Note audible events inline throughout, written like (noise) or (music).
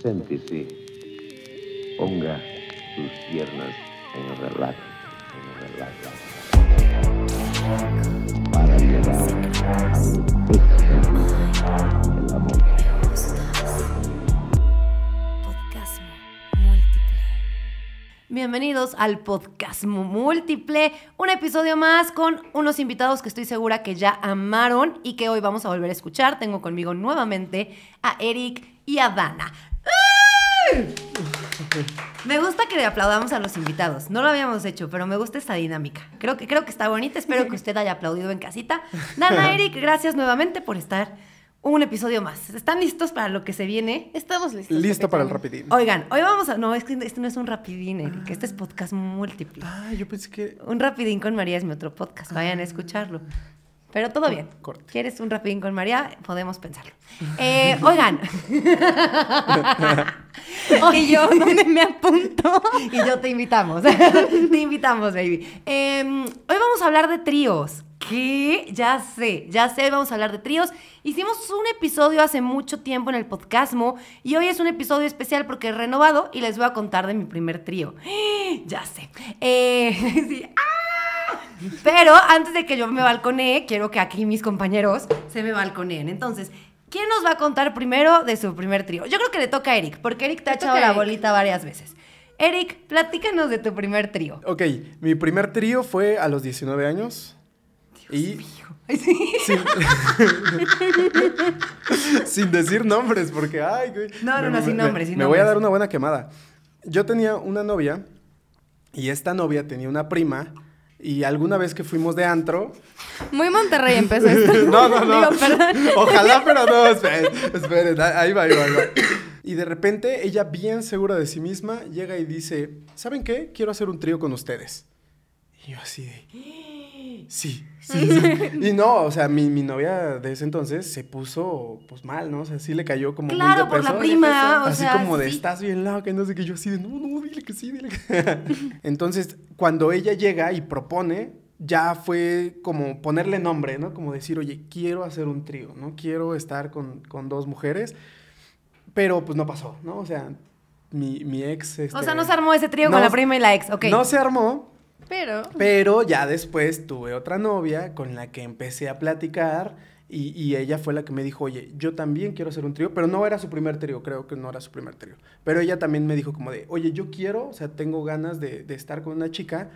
Siéntese. Ponga sus piernas en relax, en relax. Para llegar al amor. Bienvenidos al Podcasmo Múltiple, un episodio más con unos invitados que estoy segura que ya amaron y que hoy vamos a volver a escuchar. Tengo conmigo nuevamente a Eric y a Dana. ¡Ay! Me gusta que le aplaudamos a los invitados. No lo habíamos hecho, pero me gusta esta dinámica. Creo que, creo que está bonita. Espero que usted haya aplaudido en casita. Dana, (laughs) Eric, gracias nuevamente por estar un episodio más. ¿Están listos para lo que se viene? Estamos listos. Listo para el rapidín. Oigan, hoy vamos a. No, es que este no es un rapidín, Eric, este es podcast múltiple. Ah, yo pensé que. Un rapidín con María es mi otro podcast. Vayan a escucharlo. Pero todo bien. corte. ¿Quieres un rapidín con María? Podemos pensarlo. Eh, (laughs) oigan. (laughs) ¿Y yo dónde me apunto? y yo te invitamos. (laughs) te invitamos, baby. Eh, hoy vamos a hablar de tríos. ¿Qué? Ya sé, ya sé, hoy vamos a hablar de tríos. Hicimos un episodio hace mucho tiempo en el podcasmo y hoy es un episodio especial porque es renovado y les voy a contar de mi primer trío. (gasps) Ya sé. Eh, sí. ¡Ah! Pero antes de que yo me balconee, quiero que aquí mis compañeros se me balconeen. Entonces, ¿quién nos va a contar primero de su primer trío? Yo creo que le toca a Eric, porque Eric te ha echado la bolita varias veces. Eric, platícanos de tu primer trío. Ok, mi primer trío fue a los 19 años. y. (laughs) Sin, (laughs) sin decir nombres, porque, ay, güey. No, no, no, sin nombres, sin Me voy a dar una buena quemada. Yo tenía una novia y esta novia tenía una prima. Y alguna vez que fuimos de antro. Muy Monterrey empezó esto. No, (laughs) no, no. Digo. Ojalá, pero no, esperen, esperen, ahí va, ahí va, ahí va. Y de repente, ella, bien segura de sí misma, llega y dice: ¿Saben qué? Quiero hacer un trío con ustedes. Y yo así de. Sí, sí, sí. (laughs) Y no, o sea, mi, mi novia de ese entonces se puso pues mal, ¿no? O sea, sí le cayó como muy Claro, de por la peso. prima, o Así sea, como de sí. estás bien loca y no sé qué. Yo así de no, no, dile que sí, dile que (laughs) (laughs) Entonces, cuando ella llega y propone, ya fue como ponerle nombre, ¿no? Como decir, oye, quiero hacer un trío, ¿no? Quiero estar con, con dos mujeres. Pero pues no pasó, ¿no? O sea, mi, mi ex. O este, sea, no se armó ese trío con no- la prima y la ex, ok. No se armó, Pero. pero ya después tuve otra novia con la que empecé a platicar y, y ella fue la que me dijo, oye, yo también quiero hacer un trío, pero no era su primer trío, creo que no era su primer trío. Pero ella también me dijo como de, oye, yo quiero, o sea, tengo ganas de, de estar con una chica.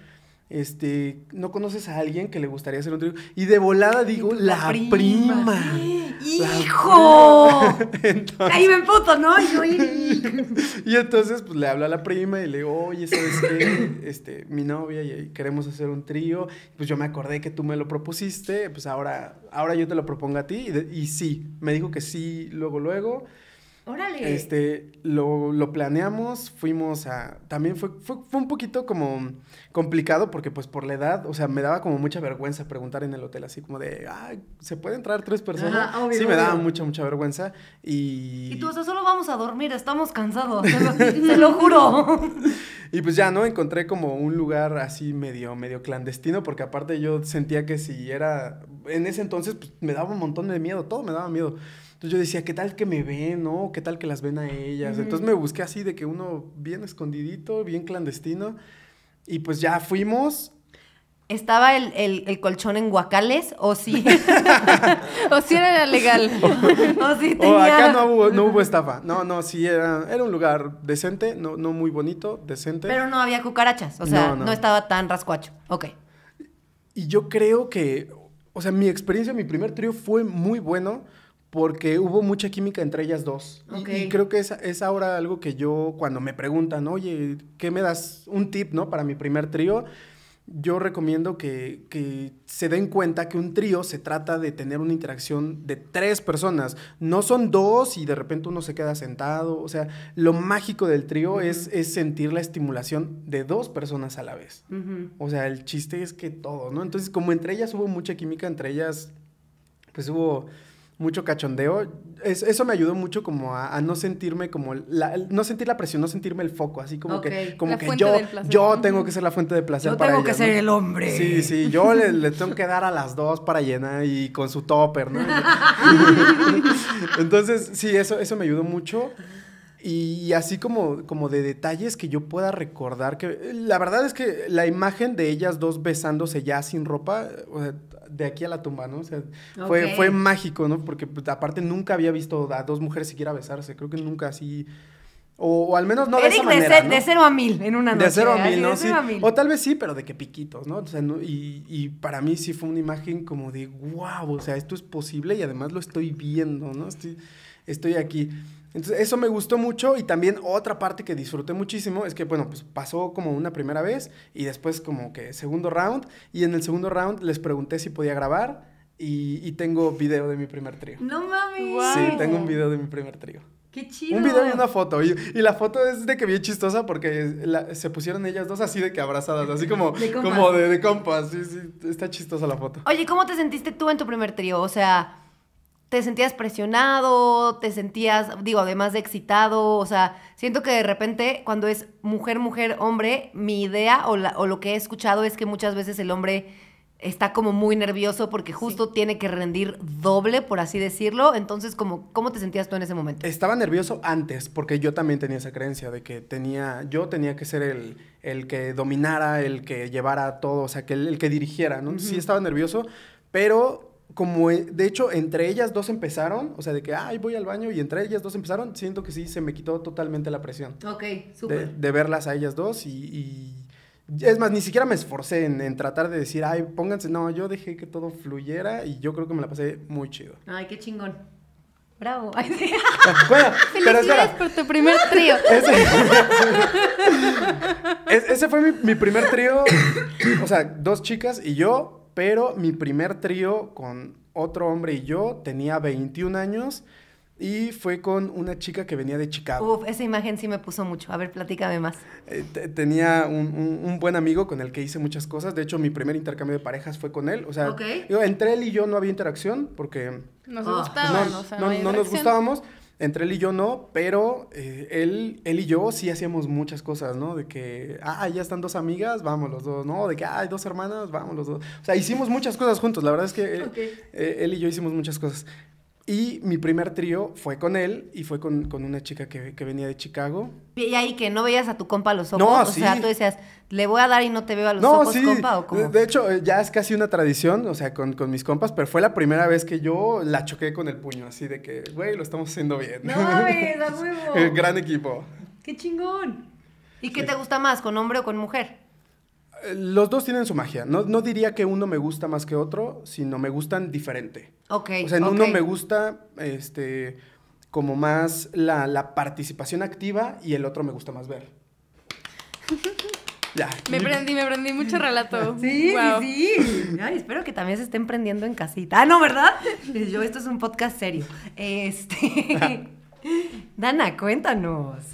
Este, ¿no conoces a alguien que le gustaría hacer un trío? Y de volada digo, la, prima. (gasps) La ¡Hijo! (laughs) Entonces- Ahí me puto, ¿no? Y yo, (laughs) y entonces, pues le hablo a la prima y le digo, oye, ¿sabes qué? Este, mi novia y queremos hacer un trío. Pues yo me acordé que tú me lo propusiste, pues ahora, ahora yo te lo propongo a ti. Y, de- y sí, me dijo que sí, luego, luego. Órale. Este, lo, lo planeamos, fuimos a... También fue, fue, fue un poquito como complicado porque pues por la edad, o sea, me daba como mucha vergüenza preguntar en el hotel así como de, ay, ¿se puede entrar tres personas? Ajá, obvio, sí, me daba mucha, mucha vergüenza. Y... Y tú, o sea, solo vamos a dormir, estamos cansados. Se lo, (laughs) se lo juro. Y pues ya, ¿no? Encontré como un lugar así medio, medio clandestino, porque aparte yo sentía que si era, en ese entonces, pues me daba un montón de miedo, todo me daba miedo. Entonces yo decía, ¿qué tal que me ven, no? ¿Qué tal que las ven a ellas? Entonces me busqué así de que uno bien escondidito, bien clandestino. Y pues ya fuimos. ¿Estaba el, el, el colchón en guacales o sí? (laughs) (laughs) O si era legal. (laughs) o sí tenía... acá no hubo, no hubo estafa. No, no, sí, era, era un lugar decente, no, no muy bonito, decente. Pero no había cucarachas, o sea, No, no, no. estaba tan rascuacho. Ok. Y yo creo que, o sea, mi experiencia, mi primer trío fue muy bueno porque hubo mucha química entre ellas dos. Y- creo que es, es ahora algo que yo, cuando me preguntan, oye, ¿qué me das? Un tip, ¿no? Para mi primer trío. Yo recomiendo que, que se den cuenta que un trío se trata de tener una interacción de tres personas. No son dos y de repente uno se queda sentado. O sea, lo mágico del trío es, es sentir la estimulación de dos personas a la vez. O sea, el chiste es que todo, ¿no? Entonces, como entre ellas hubo mucha química, entre ellas, pues hubo mucho cachondeo. Es- eso me ayudó mucho como a, a no sentirme como, la, no sentir la presión, no sentirme el foco, así como que, como La que yo, yo tengo que ser la fuente de placer Yo para tengo que ser el hombre. Sí, sí, yo le, le tengo que dar a las dos para llenar y con su topper, ¿no? (laughs) Entonces, sí, eso, eso me ayudó mucho. Y así como, como de detalles que yo pueda recordar, que la verdad es que la imagen de ellas dos besándose ya sin ropa, o sea, de aquí a la tumba, ¿no? O sea, fue, Ok. fue mágico, ¿no? Porque pues, aparte nunca había visto a dos mujeres siquiera besarse, creo que nunca así, o, o al menos no de Eric esa de, manera, ¿no? de cero a mil en una noche. De cero a mil, ¿no? de Sí. a mil. O tal vez sí, pero de que piquitos, ¿no? O sea, no- y, y para mí sí fue una imagen como de, wow, o sea, esto es posible y además lo estoy viendo, ¿no? Estoy, estoy aquí. Entonces, eso me gustó mucho y también otra parte que disfruté muchísimo es que, bueno, pues pasó como una primera vez y después como que segundo round y en el segundo round les pregunté si podía grabar y, y tengo video de mi primer trío. No mames. Guau. Sí, tengo un video de mi primer trío. Qué chido. Un video y una foto. Y, y la foto es de que bien chistosa porque la- se pusieron ellas dos así de que abrazadas, así como De compas. como de, de compas. Sí, sí, está chistosa la foto. Oye, ¿cómo te sentiste tú en tu primer trío? O sea, ¿te sentías presionado? ¿Te sentías, digo, además de excitado? O sea, siento que de repente cuando es mujer, mujer, hombre, mi idea o, la- o lo que he escuchado es que muchas veces el hombre está como muy nervioso porque justo tiene que rendir doble, por así decirlo. Entonces, como, ¿cómo te sentías tú en ese momento? Estaba nervioso antes porque yo también tenía esa creencia de que tenía, yo tenía que ser el, el que dominara, el que llevara todo, o sea, que el, el que dirigiera, ¿no? Sí estaba nervioso, pero como eh, de hecho entre ellas dos empezaron, o sea, de que, ay, voy al baño y entre ellas dos empezaron, siento que sí, se me quitó totalmente la presión. Ok, de, de verlas a ellas dos y, y- es más, ni siquiera me esforcé en, en tratar de decir, ay, pónganse, no, yo dejé que todo fluyera y yo creo que me la pasé muy chido. Ay, qué chingón. Bravo. Ay, (laughs) sí. bueno, (laughs) pero Felicidades espera, por tu primer trío. (laughs) ese, Es- ese fue mi, mi primer trío, o sea, dos chicas y yo, pero mi primer trío con otro hombre y yo tenía 21 años y fue con una chica que venía de Chicago. Uf, esa imagen sí me puso mucho. A ver, platícame más. Eh, te- tenía un, un- un buen amigo con el que hice muchas cosas. De hecho, mi primer intercambio de parejas fue con él. O sea, digo, entre él y yo no había interacción porque Nos Ah. gustaban, no, o sea, no- no nos gustábamos. Entre él y yo no, pero eh, él, él y yo sí hacíamos muchas cosas, ¿no? De que, ah, ya están dos amigas, vamos los dos, ¿no? De que, ah, hay dos hermanas, vamos los dos. O sea, hicimos muchas cosas juntos. La verdad es que eh, eh, él y yo hicimos muchas cosas. Y mi primer trío fue con él y fue con, con una chica que, que venía de Chicago. Y ahí que no veías a tu compa a los ojos. No, o sea, sí. tú decías, le voy a dar y no te veo a los No, ojos, sí. compa, o cómo. de hecho, eh, ya es casi una tradición, o sea, con, con mis compas, pero fue la primera vez que yo la choqué con el puño, así de que, güey, lo estamos haciendo bien. No mames, a (laughs) huevo. Gran equipo. Qué chingón. ¿Y qué te gusta más, con hombre o con mujer? Los dos tienen su magia. No, no diría que uno me gusta más que otro, sino me gustan diferente. Ok. O sea, en uno me gusta, este, como más la, la participación activa y el otro me gusta más ver. (laughs) ya. Me prendí, me prendí mucho relato. (laughs) Sí, sí. Ay, espero que también se estén prendiendo en casita. Ah, no, ¿verdad? Yo, esto es un podcast serio. Este. (laughs) Dana, cuéntanos.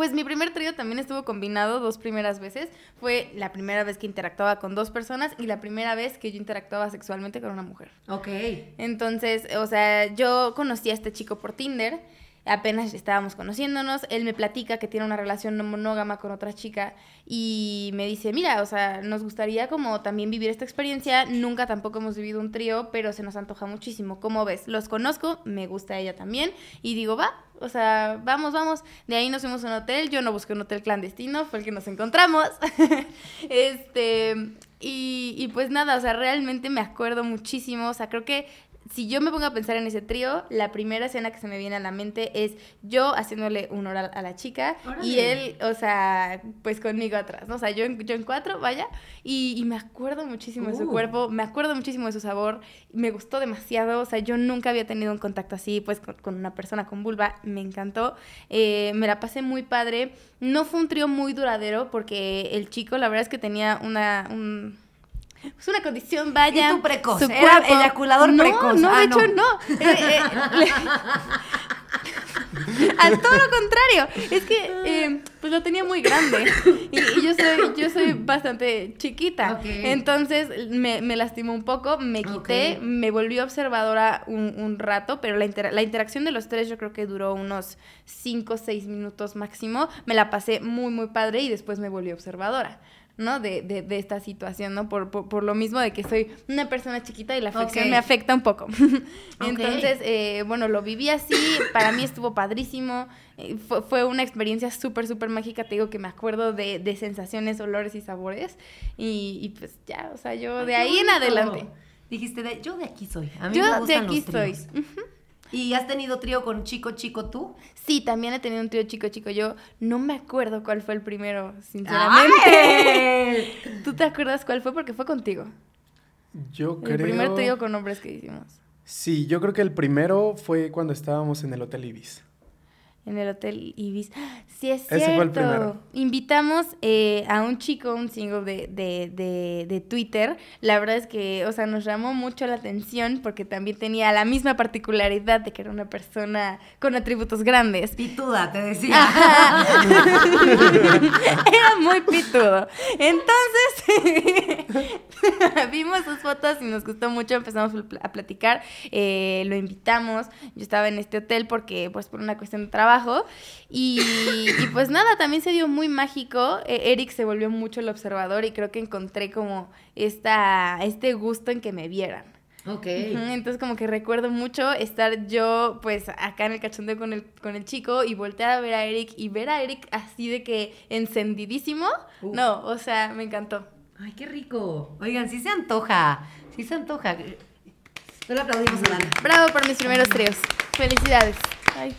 Pues mi primer trío también estuvo combinado dos primeras veces. Fue la primera vez que interactuaba con dos personas y la primera vez que yo interactuaba sexualmente con una mujer. Ok. Entonces, o sea, yo conocí a este chico por Tinder, apenas estábamos conociéndonos, él me platica que tiene una relación monógama con otra chica y me dice, mira, o sea, nos gustaría como también vivir esta experiencia, nunca tampoco hemos vivido un trío, pero se nos antoja muchísimo, ¿cómo ves? Los conozco, me gusta ella también y digo, va. O sea, vamos, vamos. De ahí nos fuimos a un hotel. Yo no busqué un hotel clandestino, fue el que nos encontramos. (laughs) este, y, y pues nada, o sea, realmente me acuerdo muchísimo. O sea, creo que si yo me pongo a pensar en ese trío, la primera escena que se me viene a la mente es yo haciéndole un oral a la chica y él, o sea, pues conmigo atrás, ¿no? O sea, yo en, yo en cuatro, vaya, y, y me acuerdo muchísimo de su Uh. cuerpo, me acuerdo muchísimo de su sabor, me gustó demasiado, o sea, yo nunca había tenido un contacto así, pues con, con una persona con vulva, me encantó, eh, me la pasé muy padre, no fue un trío muy duradero porque el chico, la verdad es que tenía una... un- pues una condición, vaya. Y tú precoz, era eyaculador no, precoz. No, Ah, de hecho no. Eh, eh, le- (laughs) Al todo lo contrario. Es que eh, pues lo tenía muy grande. Y, y yo soy, yo soy bastante chiquita. Ok. Entonces me, me lastimó un poco, me quité, me volví observadora un, un rato, pero la, intera- la interacción de los tres yo creo que duró unos 5 o 6 minutos máximo. Me la pasé muy, muy padre y después me volví observadora. ¿No? De, de, de esta situación, ¿no? Por, por, por lo mismo de que soy una persona chiquita y la afección me afecta un poco. (laughs) Entonces, eh, bueno, lo viví así, para mí estuvo padrísimo, eh, fue, fue una experiencia súper, súper mágica, te digo que me acuerdo de, de sensaciones, olores y sabores, y, y pues ya, o sea, yo de ahí en adelante. Dijiste, de, yo de aquí soy. A mí Yo me de aquí soy. ¿Y has tenido trío con chico, chico tú? Sí, también he tenido un trío chico, chico, yo no me acuerdo cuál fue el primero, sinceramente. ¡Ay! (laughs) ¿Tú te acuerdas cuál fue? Porque fue contigo. Yo El creo... primer trío con hombres que hicimos. Sí, yo creo que el primero fue cuando estábamos en el Hotel Ibis. En el Hotel Ibis. Sí, es Ese cierto. fue el primero. Invitamos eh, a un chico, un single de, de, de, de Twitter. La verdad es que, o sea, nos llamó mucho la atención porque también tenía la misma particularidad de que era una persona con atributos grandes. Pituda, te decía. (laughs) Era muy pitudo. Entonces, (laughs) vimos sus fotos y nos gustó mucho. Empezamos a platicar. eh, lo invitamos. Yo estaba en este hotel porque, pues, por una cuestión de trabajo. Y, y, pues nada, también se dio muy mágico. Eh, Eric se volvió mucho el observador y creo que encontré como esta, este gusto en que me vieran. ok. Ujú, Entonces como que recuerdo mucho estar yo pues acá en el cachondeo con el, con el chico y voltear a ver a Eric y ver a Eric así de que encendidísimo. Uf. No, o sea, me encantó. Ay, qué rico. Oigan, sí se antoja. Sí se antoja. No le aplaudimos a. Bravo por mis primeros tríos. Felicidades. Ay.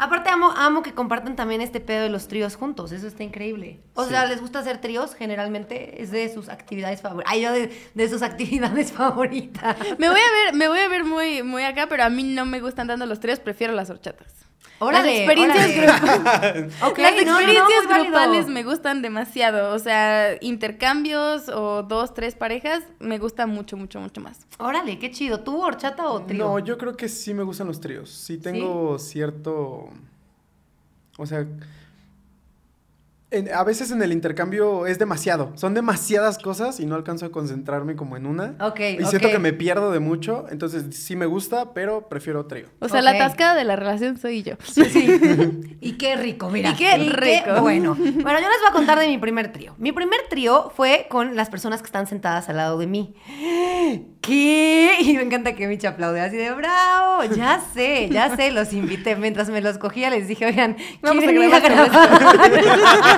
Aparte, amo, amo que compartan también este pedo de los tríos juntos. Eso está increíble. O Sí. sea, ¿les gusta hacer tríos? Generalmente es de sus actividades favoritas. Ay, yo de, de sus (laughs) actividades favoritas. Me voy a ver, me voy a ver muy, muy acá, pero a mí no me gustan tanto los tríos, prefiero las horchatas. Órale, las experiencias, órale. (laughs) las no, no, grupales me gustan demasiado. O sea, intercambios o dos, tres parejas me gusta mucho, mucho, mucho más. Órale, qué chido. ¿Tú, horchata o trío? No, yo creo que sí me gustan los tríos. Sí tengo cierto... O sea... en- a veces en el intercambio es demasiado. Son demasiadas cosas y no alcanzo a concentrarme como en una. Ok, Y siento que me pierdo de mucho. Entonces sí me gusta, pero prefiero trío. O sea, la Ok. tascada de la relación soy yo. Sí. (laughs) (laughs) y qué rico, mira. Y qué rico. bueno. (laughs) Bueno, yo les voy a contar de mi primer trío. Mi primer trío fue con las personas que están sentadas al lado de mí. ¿Qué? Y me encanta que Micha aplaude así de bravo. Ya sé, ya sé, los invité. Mientras me los cogía, les dije, oigan, Vamos a ¿quieren ir grabar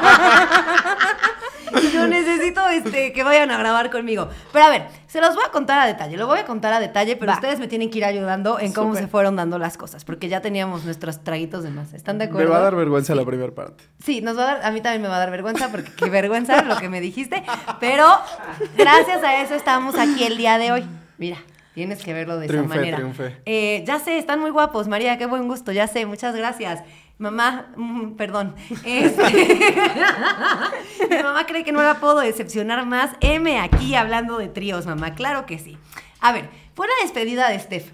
(laughs) Yo necesito este, que vayan a grabar conmigo. Pero a ver, se los voy a contar a detalle. Lo voy a contar a detalle, pero Va. ustedes me tienen que ir ayudando en cómo Súper. se fueron dando las cosas, porque ya teníamos nuestros traguitos de más. ¿Están de Me acuerdo? va a dar vergüenza la primera parte. Sí, nos va a dar, a mí también me va a dar vergüenza, porque qué vergüenza lo que me dijiste. Pero gracias a eso estamos aquí el día de hoy. Mira, tienes que verlo de Triunfé, esa manera. triunfé. Eh, ya sé, están muy guapos, María, qué buen gusto, ya sé, muchas gracias. Mamá, mm, perdón. Este, (laughs) Mi mamá cree que no la puedo decepcionar más. M aquí hablando de tríos, mamá. Claro que sí. A ver, fue la despedida de Steph.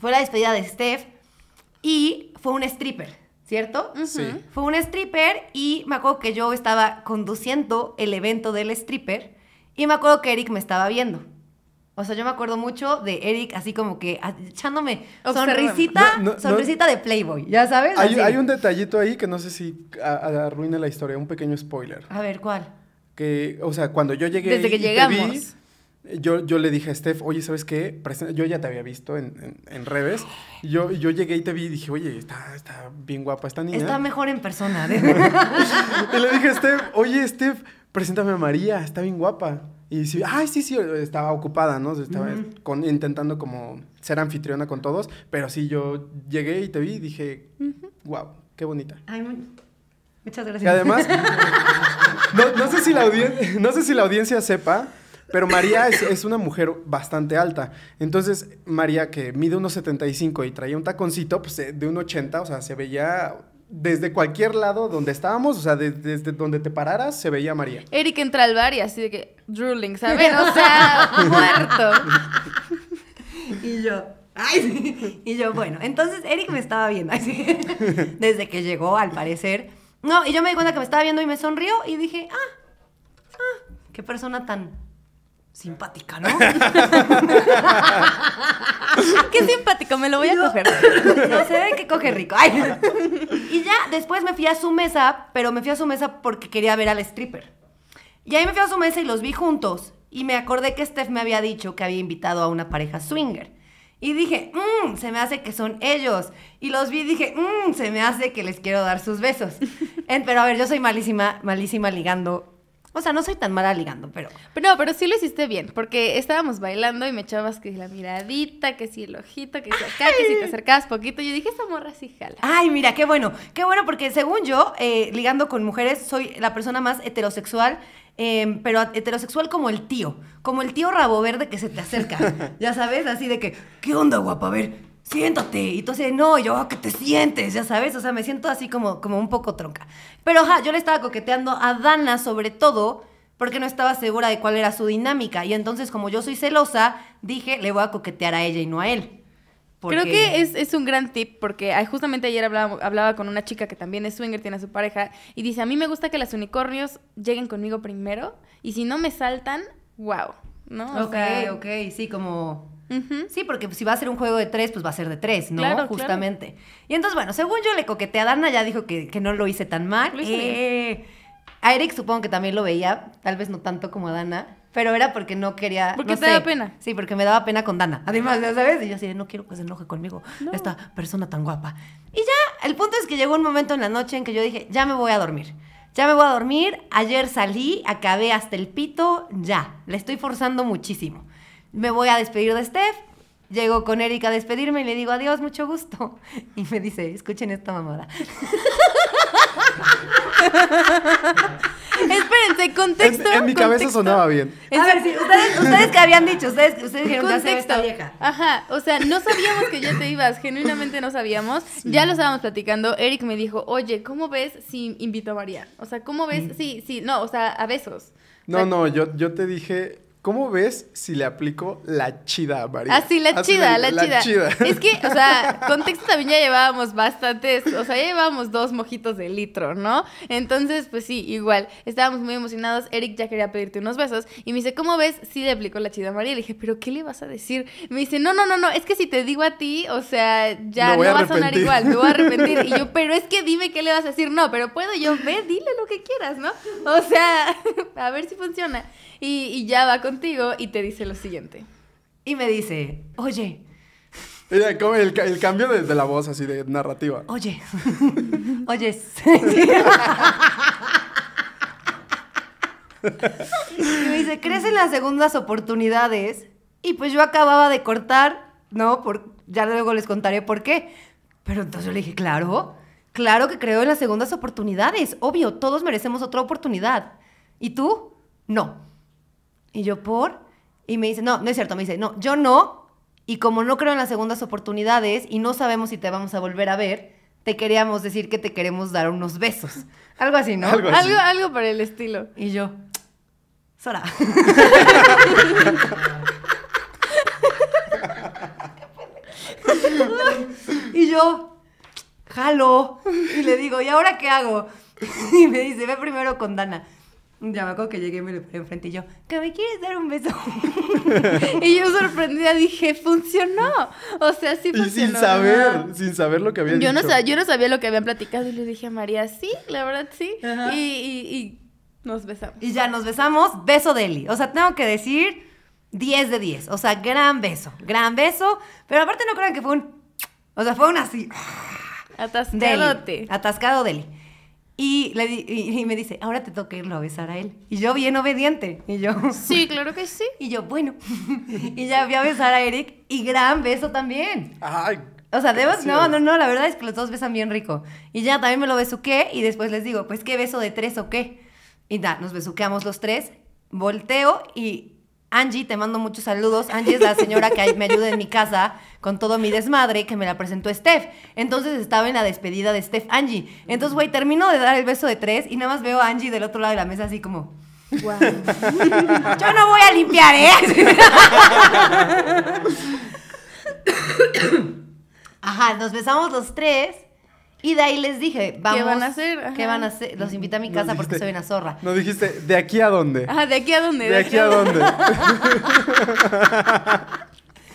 Fue la despedida de Steph y fue un stripper, ¿cierto? Sí. Fue un stripper y me acuerdo que yo estaba conduciendo el evento del stripper y me acuerdo que Eric me estaba viendo. O sea, yo me acuerdo mucho de Eric así como que echándome sonrisita, No, no, no. sonrisita de Playboy, ¿ya sabes? Hay, un detallito ahí que no sé si a- a- arruina la historia, un pequeño spoiler. A ver, ¿cuál? Que, o sea, cuando yo llegué Desde que y te llegamos. vi, yo, yo le dije a Steph, oye, ¿sabes qué? Yo ya te había visto en, en, en redes. Yo, yo llegué y te vi y dije, oye, está, está bien guapa esta niña. Está mejor en persona. de- (laughs) Y le dije a Steph, oye, Steph, preséntame a María, está bien guapa. Y sí, ay, sí, sí, estaba ocupada, ¿no? Estaba con- intentando como ser anfitriona con todos, pero sí, yo llegué y te vi y dije, wow, qué bonita. Ay, mu- muchas gracias. Y además, (laughs) no, no sé si la audien- no sé si la audiencia sepa, pero María es, es una mujer bastante alta. Entonces, María, que mide unos 75 y traía un taconcito pues, de un 80, o sea, se veía desde cualquier lado donde estábamos, o sea, de- desde donde te pararas, se veía María. Eric entra al bar y así de que drooling, ¿saben? O sea, (laughs) muerto. Y yo, ay, y yo, bueno, entonces Eric me estaba viendo, así, (laughs) desde que llegó, al parecer. No, y yo me di cuenta que me estaba viendo y me sonrió y dije, ah, ah, qué persona tan simpática, ¿no? (laughs) Qué simpático, me lo voy a coger. No se ve que coge rico. Ay. Y ya después me fui a su mesa, pero me fui a su mesa porque quería ver al stripper. Y ahí me fui a su mesa y los vi juntos. Y me acordé que Steph me había dicho que había invitado a una pareja swinger. Y dije, mmm, se me hace que son ellos. Y los vi y dije, mmm, se me hace que les quiero dar sus besos. En- pero a ver, yo soy malísima, malísima ligando. O sea, no soy tan mala ligando, pero... Pero no, pero sí lo hiciste bien, porque estábamos bailando y me echabas que la miradita, que si el ojito, que si acá, que si te acercabas poquito. Yo dije, esta morra sí jala. Ay, mira, qué bueno. Qué bueno porque según yo, eh, ligando con mujeres, soy la persona más heterosexual, eh, pero heterosexual como el tío. Como el tío rabo verde que se te acerca. (laughs) ya sabes, así de que, ¿qué onda, guapa? A ver, siéntate. Y tú así, no, yo, "Ah, que te sientes, ya sabes. O sea, me siento así como, como un poco tronca. Pero, ajá, yo le estaba coqueteando a Dana sobre todo porque no estaba segura de cuál era su dinámica. Y entonces, como yo soy celosa, dije, le voy a coquetear a ella y no a él. Creo Porque- que es, es un gran tip porque justamente ayer hablaba, hablaba con una chica que también es swinger, tiene a su pareja, y dice, a mí me gusta que las unicornios lleguen conmigo primero, y si no me saltan, wow, ¿no? O Ok, sea, ok, sí, como... Sí, porque si va a ser un juego de tres, pues va a ser de tres, ¿no? Claro, claro. Justamente. Y entonces, bueno, según yo le coqueteé a Dana, ya dijo que, que no lo hice tan mal. Lo. Eh, a Eric supongo que también lo veía, tal vez no tanto como a Dana, pero era porque no quería... Porque no te sé. daba pena. Sí, porque me daba pena con Dana. Además, ya sabes, y yo así, no quiero que se enoje conmigo, esta persona tan guapa. Y ya, el punto es que llegó un momento en la noche en que yo dije, ya me voy a dormir. Ya me voy a dormir, ayer salí, acabé hasta el pito, ya, le estoy forzando muchísimo. Me voy a despedir de Steph, llego con Erika a despedirme y le digo adiós, mucho gusto. (laughs) Y me dice, escuchen esta mamada. (laughs) Espérense, contexto. En, en mi cabeza sonaba bien. A ver, sí, ustedes, (laughs) ustedes que habían dicho, ustedes, ustedes dijeron, Contexto. esta vieja. Ajá, o sea, no sabíamos que ya te ibas, genuinamente no sabíamos. Ya lo estábamos platicando. Eric me dijo, oye, ¿cómo ves si invito a María? O sea, ¿cómo ves? Sí, sí, no, o sea, a besos. O No, sea, no, yo, yo te dije, ¿cómo ves si le aplico la chida a María? Así, la Así chida, la, chida. Es que, o sea, (laughs) contexto también ya llevábamos bastantes, o sea, ya llevábamos dos mojitos de litro, ¿no? Entonces, pues sí, igual, estábamos muy emocionados. Eric ya quería pedirte unos besos y me dice, ¿cómo ves si le aplicó la chida a María? Le dije, ¿pero qué le vas a decir? Me dice, no, no, no, no, es que si te digo a ti, o sea, ya no a va a sonar igual, me voy a arrepentir. Y yo, (laughs) pero es que dime qué le vas a decir. No, pero puedo yo, ve, dile lo que quieras, ¿no? O sea, (laughs) a ver si funciona. Y, y ya va contigo y te dice lo siguiente. Y me dice, oye, (laughs) Ella, como el, ca- el cambio de, de la voz, así de narrativa. oye, (laughs) oye. (laughs) y me dice, ¿crees en las segundas oportunidades? Y pues yo acababa de cortar, ¿no? Por, ya luego les contaré por qué. Pero entonces yo le dije, claro, claro que creo en las segundas oportunidades. Obvio, todos merecemos otra oportunidad. ¿Y tú? No. Y yo, ¿por? Y me dice, no, no es cierto. Me dice, no, yo no. Y como no creo en las segundas oportunidades y no sabemos si te vamos a volver a ver, te queríamos decir que te queremos dar unos besos. (laughs) Algo así, ¿no? Algo así. Algo, algo por el estilo. Y yo, Sora. (laughs) y yo, jalo. Y le digo, ¿y ahora qué hago? (laughs) Y me dice, ve primero con Dana. Ya me acuerdo que llegué y me le paré enfrente y yo, ¿que me quieres dar un beso? (laughs) Y yo sorprendida dije, funcionó. O sea, sí Y funcionó. sin saber, sin saber lo que había Yo no, dicho. sab- yo no sabía lo que habían platicado y le dije a María, sí, la verdad sí. Y, y- y nos besamos. Y ya nos besamos, beso de Eli. O sea, tengo que decir 10 de 10. O sea, gran beso, gran beso. Pero aparte no crean que fue un... O sea, fue un así... Atascadote. Deli, atascado Deli. Y, le di- y, y me dice, ahora te toca irlo a besar a él. Y yo bien obediente. Y yo, Sí, (laughs) claro que sí. y yo, bueno. (laughs) y ya fui a besar a Eric y gran beso también. Ay. O sea, debo, no, no, no, la verdad es que los dos besan bien rico. Y ya también me lo besuqué y después les digo, pues qué beso de tres o qué. Y da, nos besuqueamos los tres, volteo y Angie, te mando muchos saludos. Angie es la señora que me ayuda en mi casa con todo mi desmadre que me la presentó Steph. Entonces estaba en la despedida de Steph Angie. Entonces, güey, termino de dar el beso de tres y nada más veo a Angie del otro lado de la mesa así como... (laughs) Yo no voy a limpiar, ¿eh? (laughs) Ajá, nos besamos los tres. Y de ahí les dije, vamos. van a hacer? Ajá. ¿Qué van a hacer? Los invité a mi casa porque soy una zorra. No dijiste, ¿de aquí a dónde? Ajá, ¿de aquí a dónde? ¿De aquí a dónde?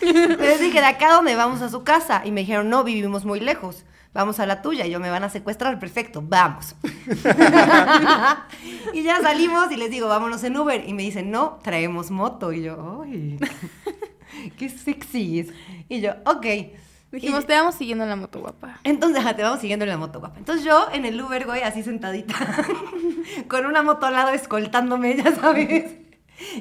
(laughs) Les dije, ¿de acá a dónde vamos a su casa? Y me dijeron, no, vivimos muy lejos. Vamos a la tuya. Y yo, me van a secuestrar. Perfecto, vamos. (laughs) y ya salimos y les digo, vámonos en Uber. Y me dicen, no, traemos moto. Y yo, ¡ay! ¡Qué sexy! es". Y yo, ok. Dijimos, Y- te vamos siguiendo en la moto guapa. entonces, ajá, te vamos siguiendo en la moto, guapa. Entonces yo en el Uber, güey, así sentadita, (laughs) con una moto al lado escoltándome, ya sabes.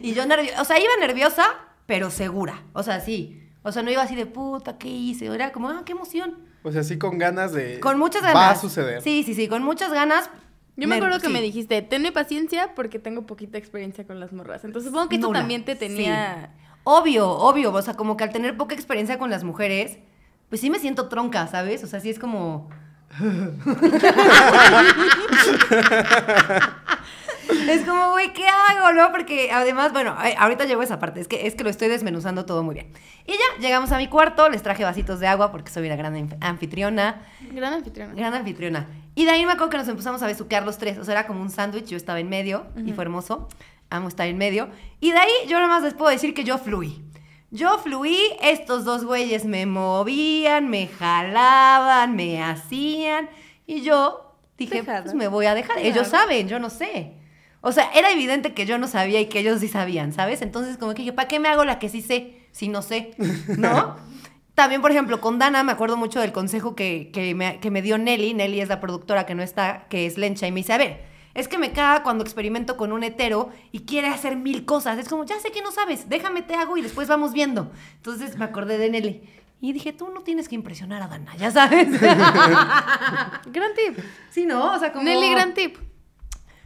Y yo nerviosa, o sea, iba nerviosa, pero segura. O sea, sí. O sea, no iba así de puta, ¿qué hice? Era como, ah, qué emoción. O sea, sí con ganas de... Con muchas ganas. Va a suceder. Sí, sí, sí, con muchas ganas. Yo me acuerdo que sí. me dijiste, tenme paciencia porque tengo poquita experiencia con las morras. Entonces supongo que tú también te tenía... sí. Obvio, obvio. O sea, como que al tener poca experiencia con las mujeres, pues sí me siento tronca, ¿sabes? O sea, sí es como. es como, güey, ¿qué hago, no? Porque además, bueno, ahorita llego a esa parte. Es que, es que lo estoy desmenuzando todo muy bien. Y ya, llegamos a mi cuarto, les traje vasitos de agua porque soy una gran anf- anfitriona. Gran anfitriona. Gran anfitriona. Y de ahí me acuerdo que nos empezamos a besuquear los tres. O sea, era como un sándwich. Yo estaba en medio y fue hermoso. Amo estar en medio. Y de ahí yo nada más les puedo decir que yo fluí. Yo fluí, estos dos güeyes me movían, me jalaban, me hacían. Y yo dije, Dejada. pues me voy a dejar. Ellos saben, yo no sé. O sea, era evidente que yo no sabía y que ellos sí sabían, ¿sabes? Entonces, como que dije, ¿para qué me hago la que sí sé si no sé? ¿No? (laughs) También, por ejemplo, con Dana me acuerdo mucho del consejo que, que me, que me dio Nelly. Nelly es la productora que no está, que es Lencha, y me dice, a ver, es que me caga cuando experimento con un hetero y quiere hacer mil cosas. Es como, ya sé que no sabes, déjame te hago y después vamos viendo. Entonces me acordé de Nelly. Y dije, tú no tienes que impresionar a Dana, ya sabes. (laughs) Gran tip. sí, ¿no? O sea, como... Nelly, gran tip.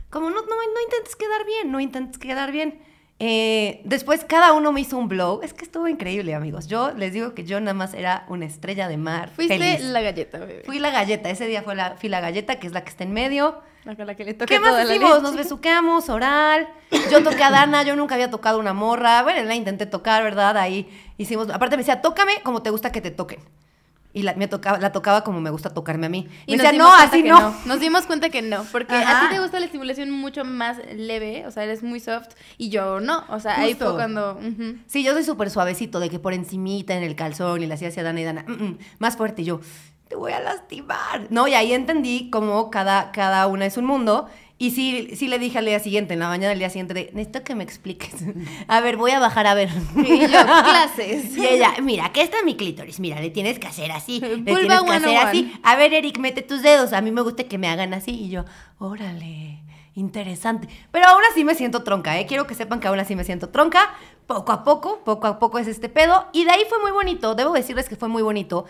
Como no, no, no intentes quedar bien, no intentes quedar bien. Eh, después cada uno me hizo un blow. Es que estuvo increíble, amigos. Yo les digo que yo nada más era una estrella de mar. Fuiste feliz. la galleta, bebé. Fui la galleta. Ese día fue la, fui la galleta, que es la que está en medio. La, la que le toca ¿Qué toda más hicimos? Nos besuqueamos, oral. Yo toqué a Dana, yo nunca había tocado una morra. Bueno, la intenté tocar, ¿verdad? Ahí hicimos. Aparte me decía, tócame como te gusta que te toquen. Y la, me tocaba, la tocaba como me gusta tocarme a mí. Y Me decía, no, así no. Nos dimos cuenta que no, porque a Ajá. ti te gusta la estimulación mucho más leve, o sea, eres muy soft, y yo no, o sea, ahí Justo. fue cuando... Sí, yo soy súper suavecito, de que por encimita en el calzón y le hacía hacia Dana y Dana, "Mm, mm", más fuerte y yo, te voy a lastimar. No, y ahí entendí cómo cada, cada una es un mundo. Y sí, sí le dije al día siguiente, en la mañana del día siguiente, de, necesito que me expliques. (laughs) A ver, voy a bajar a ver. Y yo, (laughs) clases. Y ella, mira, aquí está mi clítoris, mira, le tienes que hacer así, le Vulva tienes que hacer 101. así. A ver, Eric, mete tus dedos, a mí me gusta que me hagan así. Y yo, órale, interesante. Pero aún así me siento tronca, ¿eh? Quiero que sepan que aún así me siento tronca. Poco a poco, poco a poco es este pedo. Y de ahí fue muy bonito, debo decirles que fue muy bonito.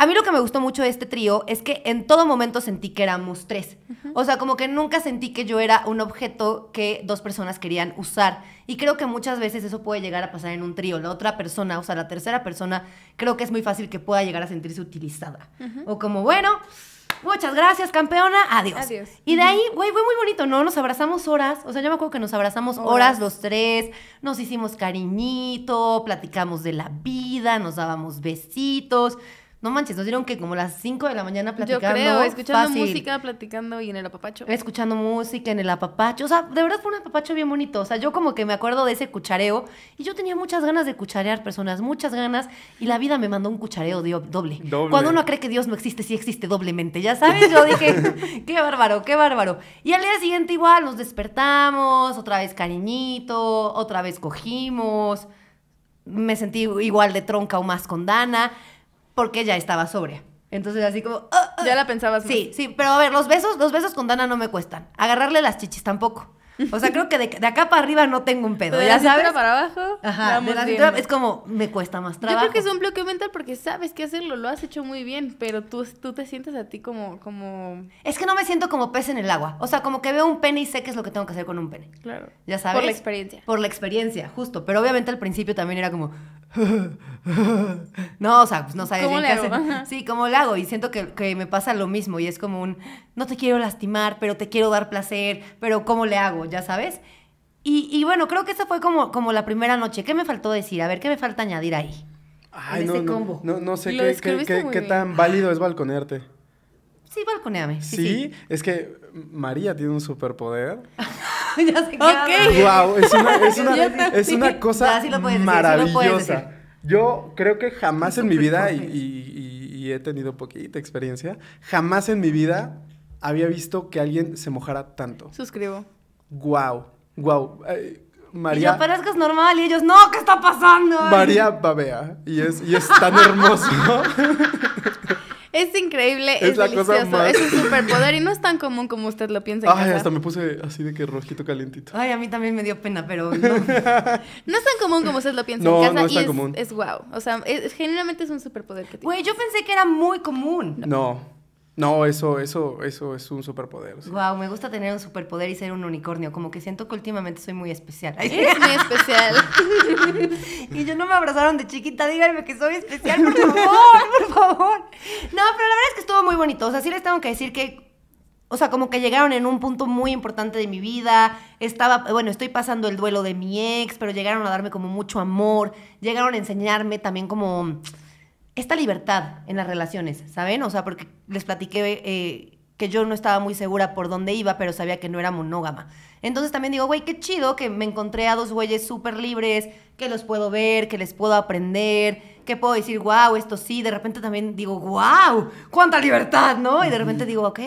A mí lo que me gustó mucho de este trío es que en todo momento sentí que éramos tres. O sea, como que nunca sentí que yo era un objeto que dos personas querían usar. Y creo que muchas veces eso puede llegar a pasar en un trío. La otra persona, o sea, la tercera persona, creo que es muy fácil que pueda llegar a sentirse utilizada. O como, bueno, muchas gracias, campeona, adiós. Adiós. Y de ahí, güey, fue muy bonito, ¿no? Nos abrazamos horas. O sea, yo me acuerdo que nos abrazamos horas, Horas. los tres. Nos hicimos cariñito, platicamos de la vida, nos dábamos besitos. No manches, nos dieron que como las 5 de la mañana Yo platicando. creo, escuchando fácil. música, platicando y en el apapacho. Escuchando música en el apapacho. O sea, de verdad fue un apapacho bien bonito. O sea, yo como que me acuerdo de ese cuchareo. Y yo tenía muchas ganas de cucharear personas, muchas ganas. Y la vida me mandó un cuchareo doble. Doble. Cuando uno cree que Dios no existe, sí existe doblemente. Ya sabes, yo dije, (laughs) qué bárbaro, qué bárbaro. Y al día siguiente igual nos despertamos, otra vez cariñito, otra vez cogimos. Me sentí igual de tronca o más con Dana, porque ya estaba sobria. Entonces así como... "Ah, ah". Ya la pensabas más. Sí, sí, pero a ver, los besos, los besos con Dana no me cuestan. Agarrarle las chichis tampoco. O sea, creo que de, de acá para arriba no tengo un pedo, De ya la cintura sabes. para abajo, Ajá, de la cintura es como me cuesta más Yo trabajo. creo que es un bloqueo mental porque sabes qué hacerlo, lo has hecho muy bien, pero tú, tú te sientes a ti como, como, Es que no me siento como pez en el agua. O sea, como que veo un pene y sé qué es lo que tengo que hacer con un pene. claro. Ya sabes. Por la experiencia. Por la experiencia, justo. Pero obviamente al principio también era como. (laughs) no, o sea, pues no sabes ¿Cómo bien le qué hago? hacer. Sí, ¿cómo le hago? Y siento que, que me pasa lo mismo. Y es como un. No te quiero lastimar, pero te quiero dar placer. Pero ¿cómo le hago? Ya sabes. Y, y bueno, creo que esa fue como, como la primera noche. ¿Qué me faltó decir? A ver, ¿qué me falta añadir ahí? Ay, en no, ese no, combo. no, no sé Lo qué, qué, qué- qué tan válido es balconearte. Sí, balconeame. Sí, Sí, es que María tiene un superpoder. (laughs) ya sé qué Ok. hablas. ¡Wow! Es una, es una, es una cosa Ya, sí decir, sí maravillosa. Yo creo que jamás en mi vida, y, y- y he tenido poquita experiencia, jamás en mi vida había visto que alguien se mojara tanto. Suscribo. Guau, guau. Y Ay, yo, María, pero es que es normal. Y ellos, no, ¿qué está pasando? María babea. Y es, y es tan hermoso. (laughs) Es increíble, Es es, la cosa delicioso, más- es un superpoder y no (laughs) es tan común como usted lo piensa en Ay, casa. hasta me puse así de que rojito calientito. Ay, a mí también me dio pena, pero no. (laughs) No es tan común como usted lo piensa No, en casa no es y tan es, común. es wow. O sea, es, genuinamente es un superpoder que tiene. Güey, yo pensé que era muy común. No, no, eso, eso, eso es un superpoder. sea. Wow, me gusta tener un superpoder y ser un unicornio. Como que siento que últimamente soy muy especial. (laughs) Eres muy especial. (laughs) y yo no me abrazaron de chiquita. Díganme que soy especial, por favor, por favor. No, pero la verdad es que estuvo muy bonito. O sea, sí les tengo que decir que. O sea, como que llegaron en un punto muy importante de mi vida. Estaba, bueno, estoy pasando el duelo de mi ex, pero llegaron a darme como mucho amor. Llegaron a enseñarme también como esta libertad en las relaciones, ¿saben? O sea, porque les platiqué eh, que yo no estaba muy segura por dónde iba, pero sabía que no era monógama. Entonces también digo, güey, qué chido que me encontré a dos güeyes súper libres, que los puedo ver, que les puedo aprender, que puedo decir, wow, esto sí. De repente también digo, wow, cuánta libertad, ¿no? Y de repente digo, ok,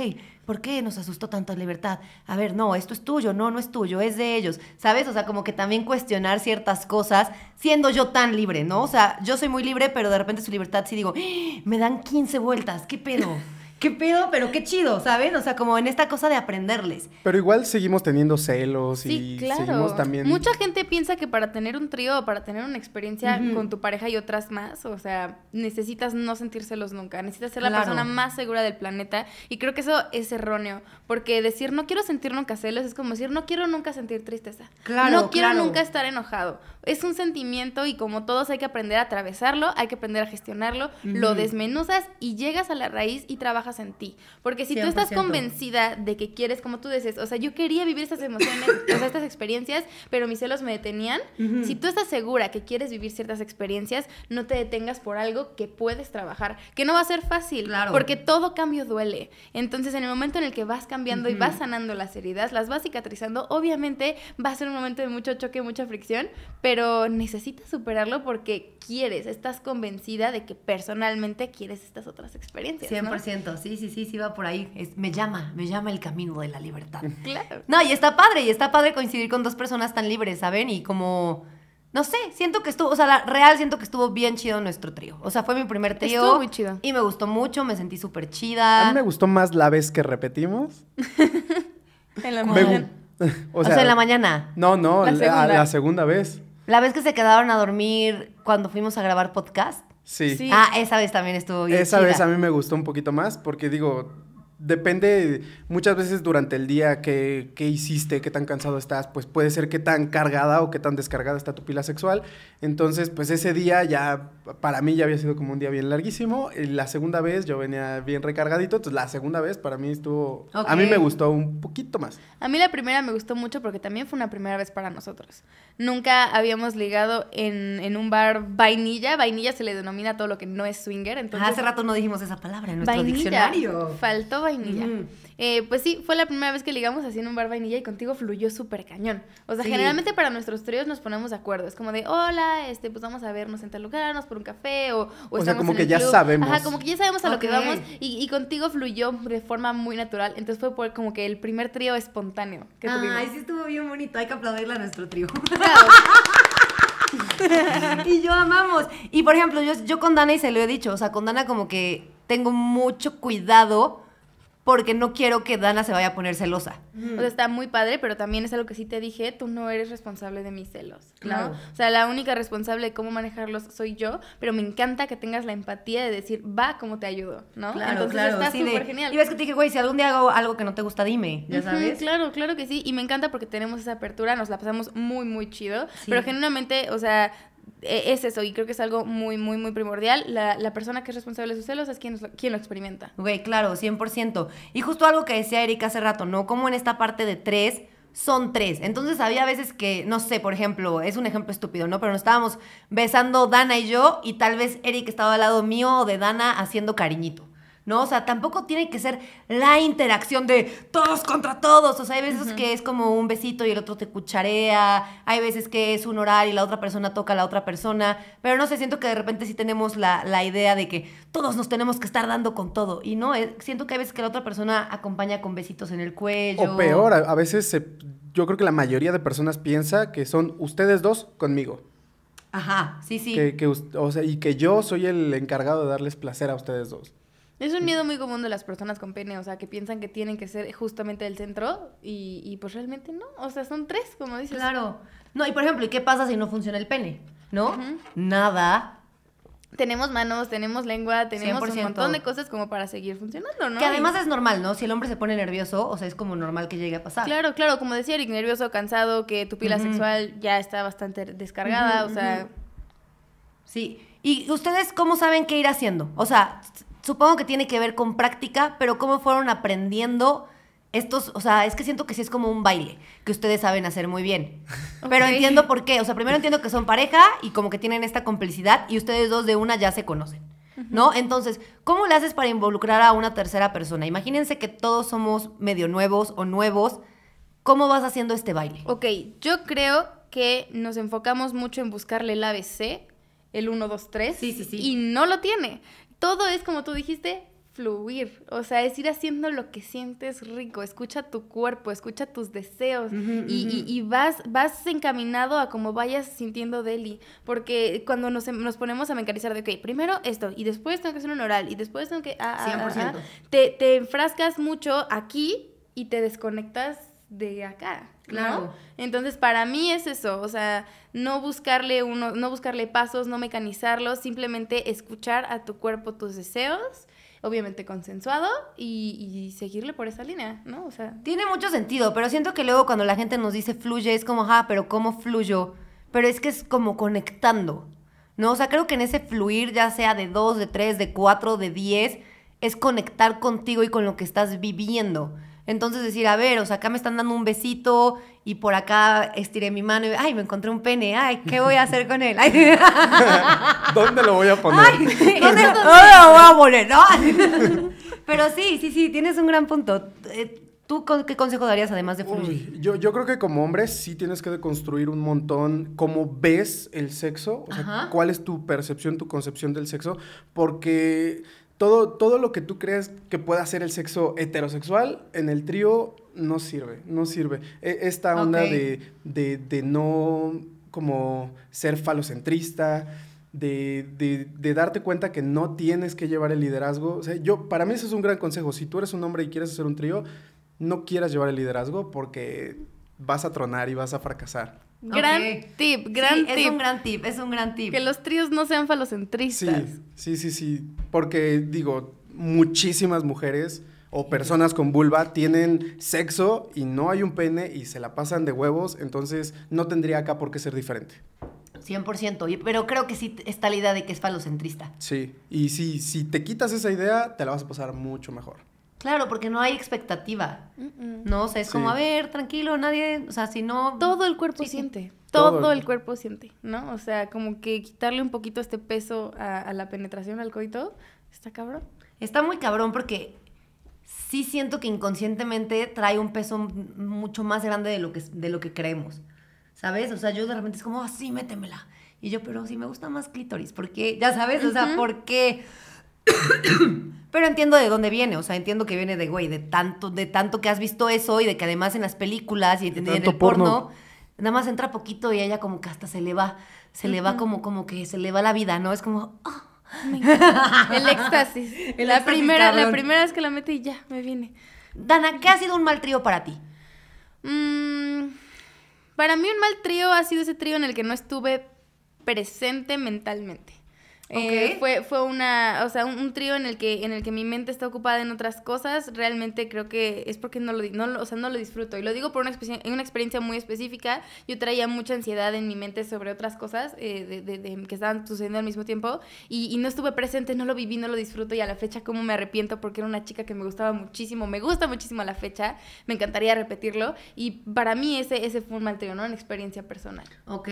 ¿por qué nos asustó tanto la libertad? A ver, no, esto es tuyo, no, no es tuyo, es de ellos, ¿sabes? O sea, como que también cuestionar ciertas cosas siendo yo tan libre, ¿no? O sea, yo soy muy libre, pero de repente su libertad sí digo, ¡Ah! me dan 15 vueltas, ¿qué pedo? ¿Qué pedo? Pero qué chido, ¿saben? O sea, como en esta cosa de aprenderles. Pero igual seguimos teniendo celos Sí, y claro. seguimos también. Mucha gente piensa que para tener un trío o para tener una experiencia con tu pareja y otras más, o sea, necesitas no sentírselos nunca. Necesitas ser la Claro. persona más segura del planeta. Y creo que eso es erróneo. Porque decir no quiero sentir nunca celos es como decir no quiero nunca sentir tristeza. Claro, no quiero claro. nunca estar enojado. Es un sentimiento y como todos hay que aprender a atravesarlo, hay que aprender a gestionarlo, lo desmenuzas y llegas a la raíz y trabajas en ti. Porque si tú estás 100%. convencida de que quieres, como tú dices, o sea, yo quería vivir estas emociones, (coughs) o sea, estas experiencias, pero mis celos me detenían. Si tú estás segura que quieres vivir ciertas experiencias, no te detengas por algo que puedes trabajar, que no va a ser fácil, Claro. porque todo cambio duele. Entonces, en el momento en el que vas cambiando y vas sanando las heridas, las vas cicatrizando, obviamente va a ser un momento de mucho choque, mucha fricción, pero necesitas superarlo porque quieres, estás convencida de que personalmente quieres estas otras experiencias. ¿no? 100%, sí, sí, sí, sí va por ahí. Es- me llama, me llama el camino de la libertad. (laughs) Claro. No, y está padre, y está padre coincidir con dos personas tan libres, ¿saben? Y como, no sé, siento que estuvo, o sea, la real siento que estuvo bien chido nuestro trío. O sea, fue mi primer trío. Estuvo muy chido. Y me gustó mucho, me sentí súper chida. A mí me gustó más la vez que repetimos. (laughs) En la Me mañana. (laughs) o, sea, en la mañana. No, no, La la, segunda. la segunda vez. La vez que se quedaron a dormir cuando fuimos a grabar podcast. Sí. Sí. Ah, esa vez también estuvo bien Esa chida. vez a mí me gustó un poquito más porque digo, depende muchas veces durante el día que, que hiciste, qué tan cansado estás, pues puede ser qué tan cargada o qué tan descargada está tu pila sexual. Entonces, pues ese día ya, para mí ya había sido como un día bien larguísimo. Y la segunda vez yo venía bien recargadito, entonces la segunda vez para mí estuvo, a mí me gustó un poquito más. A mí la primera me gustó mucho porque también fue una primera vez para nosotros. Nunca habíamos ligado en, en un bar vainilla. Vainilla se le denomina a todo lo que no es swinger. Entonces, Ah, Hace rato no dijimos esa palabra en nuestro vainilla. diccionario. Faltó vainilla. Eh, pues sí, fue la primera vez que ligamos así en un bar vainilla y contigo fluyó súper cañón. O sea, Sí. generalmente para nuestros tríos nos ponemos de acuerdo. Es como de, hola, este, pues vamos a vernos en tal lugar, vamos por un café o, o, sea, estamos como en que el ya club. sabemos. Ajá, como que ya sabemos a lo que vamos y, y contigo fluyó de forma muy natural. Entonces fue por como que el primer trío espontáneo que tuvimos. Ay, sí estuvo bien bonito. Hay que aplaudirle a nuestro trío. Claro. (laughs) y yo amamos. Y por ejemplo, yo, yo con Dana y se lo he dicho, o sea, con Dana como que tengo mucho cuidado porque no quiero que Dana se vaya a poner celosa. O sea, está muy padre, pero también es algo que sí te dije, tú no eres responsable de mis celos, ¿no? Claro. O sea, la única responsable de cómo manejarlos soy yo, pero me encanta que tengas la empatía de decir, va, ¿cómo te ayudo? ¿no? Entonces está sí, de- súper genial. Y ves que te dije, güey, si algún día hago algo que no te gusta, dime, ya sabes. claro, claro que sí. Y me encanta porque tenemos esa apertura, nos la pasamos muy, muy chido. Sí. Pero genuinamente, o sea, es eso. Y creo que es algo muy, muy, muy primordial. La, la persona que es responsable de sus celos es quien, quien lo experimenta. Güey, claro, 100%. Y justo algo que decía Erika hace rato, ¿no? Como en esta parte de tres son tres. Entonces había veces que, no sé, por ejemplo, es un ejemplo estúpido, ¿no? Pero nos estábamos besando Dana y yo y tal vez Eric estaba al lado mío o de Dana haciendo cariñito. ¿No? O sea, tampoco tiene que ser la interacción de todos contra todos. O sea, hay veces que es como un besito y el otro te cucharea, hay veces que es un oral y la otra persona toca a la otra persona, pero no sé, siento que de repente sí tenemos la, la idea de que todos nos tenemos que estar dando con todo. Y no, eh, siento que hay veces que la otra persona acompaña con besitos en el cuello. O peor, a, a veces se- yo creo que la mayoría de personas piensa que son ustedes dos conmigo. Ajá, sí, sí. Que, que o sea, y que yo soy el encargado de darles placer a ustedes dos. Es un miedo muy común de las personas con pene, o sea, que piensan que tienen que ser justamente el centro y, y pues realmente no. O sea, son tres, como dices. Claro. No, y por ejemplo, ¿y qué pasa si no funciona el pene? ¿No? Nada. Tenemos manos, tenemos lengua, tenemos 100%. un montón de cosas como para seguir funcionando, ¿no? Que además es normal, ¿no? Si el hombre se pone nervioso, o sea, es como normal que llegue a pasar. Claro, claro, como decía Eric, nervioso, cansado, que tu pila sexual ya está bastante descargada, o sea. Sí. ¿Y ustedes cómo saben qué ir haciendo? O sea, supongo que tiene que ver con práctica, pero ¿cómo fueron aprendiendo estos? O sea, es que siento que sí es como un baile, que ustedes saben hacer muy bien. Pero entiendo por qué. O sea, primero entiendo que son pareja y como que tienen esta complicidad y ustedes dos de una ya se conocen. ¿No? Entonces, ¿cómo le haces para involucrar a una tercera persona? Imagínense que todos somos medio nuevos o nuevos. ¿Cómo vas haciendo este baile? ok, yo creo que nos enfocamos mucho en buscarle el ABC, el 1, 2, 3, Sí, sí, sí. y no lo tiene. Todo es, como tú dijiste, fluir, o sea, es ir haciendo lo que sientes rico, escucha tu cuerpo, escucha tus deseos y, vas, vas encaminado a como vayas sintiendo Deli, porque cuando nos, nos ponemos a mencarizar de, ok, primero esto, y después tengo que hacer un oral, y después tengo que... ah, ah, ah, 100%. ah, te, te enfrascas mucho aquí y te desconectas de acá. ¿No? Claro. Entonces, para mí es eso, o sea, no buscarle uno, no buscarle pasos, no mecanizarlos, simplemente escuchar a tu cuerpo tus deseos, obviamente consensuado, y, y seguirle por esa línea, ¿no? O sea, Tiene mucho sentido, pero siento que luego cuando la gente nos dice fluye es como, ah, pero ¿cómo fluyo? Pero es que es como conectando, ¿no? O sea, creo que en ese fluir, ya sea de dos, de tres, de cuatro, de diez, es conectar contigo y con lo que estás viviendo. Entonces decir, a ver, o sea, acá me están dando un besito y por acá estiré mi mano y, ay, me encontré un pene, ay, ¿qué voy a hacer con él? Ay, (laughs) ¿Dónde lo voy a poner? Ay, ¿dónde (laughs) dónde lo voy a poner? ¿no? (laughs) Pero sí, sí, sí, tienes un gran punto. Eh, ¿Tú qué consejo darías además de fluir? Uy, yo, yo creo que como hombre sí tienes que deconstruir un montón cómo ves el sexo, o sea, Ajá. cuál es tu percepción, tu concepción del sexo, porque todo, todo lo que tú crees que pueda ser el sexo heterosexual en el trío no sirve, no sirve. E- Esta onda de, de, de no como ser falocentrista, de, de, de darte cuenta que no tienes que llevar el liderazgo. O sea, yo, para mí ese es un gran consejo. Si tú eres un hombre y quieres hacer un trío, no quieras llevar el liderazgo porque vas a tronar y vas a fracasar. Gran tip, gran Sí, tip. Es un gran tip, es un gran tip. Que los tríos no sean Sí, falocentristas. sí, sí, sí. Porque digo, muchísimas mujeres o personas con vulva tienen sexo y no hay un pene y se la pasan de huevos, entonces no tendría acá por qué ser diferente. 100%, y- pero creo que sí está la idea de que es falocentrista. Sí, y si, si te quitas esa idea, te la vas a pasar mucho mejor. Claro, porque no hay expectativa. ¿no? O sea, es Sí. como, a ver, tranquilo, nadie, o sea, si no... Todo el cuerpo Sí, siente. Todo Todo, el- cuerpo siente, ¿no? O sea, como que quitarle un poquito este peso a, a la penetración, al coito, está cabrón. Está muy cabrón porque sí siento que inconscientemente trae un peso mucho más grande de lo que, de lo que creemos, ¿sabes? O sea, yo de repente es como, así, métemela. Y yo, pero sí me gusta más clítoris, porque, ya sabes, o sea, Ujú. ¿por qué? (coughs) pero entiendo de dónde viene, o sea, entiendo que viene de, güey, de tanto, de tanto que has visto eso y de que además en las películas y en, el porno, porno. nada más entra poquito y ella como que hasta se le va, se le va como, como que se le va la vida, ¿no? Es como, ah, El éxtasis. (laughs) El la, éxtasis, primera, la primera vez que la mete y ya, me viene. Dana, ¿qué ha sido un mal trío para ti? Mm, para mí un mal trío ha sido ese trío en el que no estuve presente mentalmente. Eh, Ok. fue, fue una, o sea, un, un trío en el que, en el que mi mente está ocupada en otras cosas. Realmente creo que es porque no lo, no, o sea, no lo disfruto. Y lo digo por una, una experiencia muy específica. Yo traía mucha ansiedad en mi mente sobre otras cosas eh, de, de- de- que estaban sucediendo al mismo tiempo. Y, y no estuve presente, no lo viví, no lo disfruto. Y a la fecha, como me arrepiento porque era una chica que me gustaba muchísimo. Me gusta muchísimo a la fecha. Me encantaría repetirlo. Y para mí ese, ese fue un mal trío, ¿no? Una experiencia personal. Ok,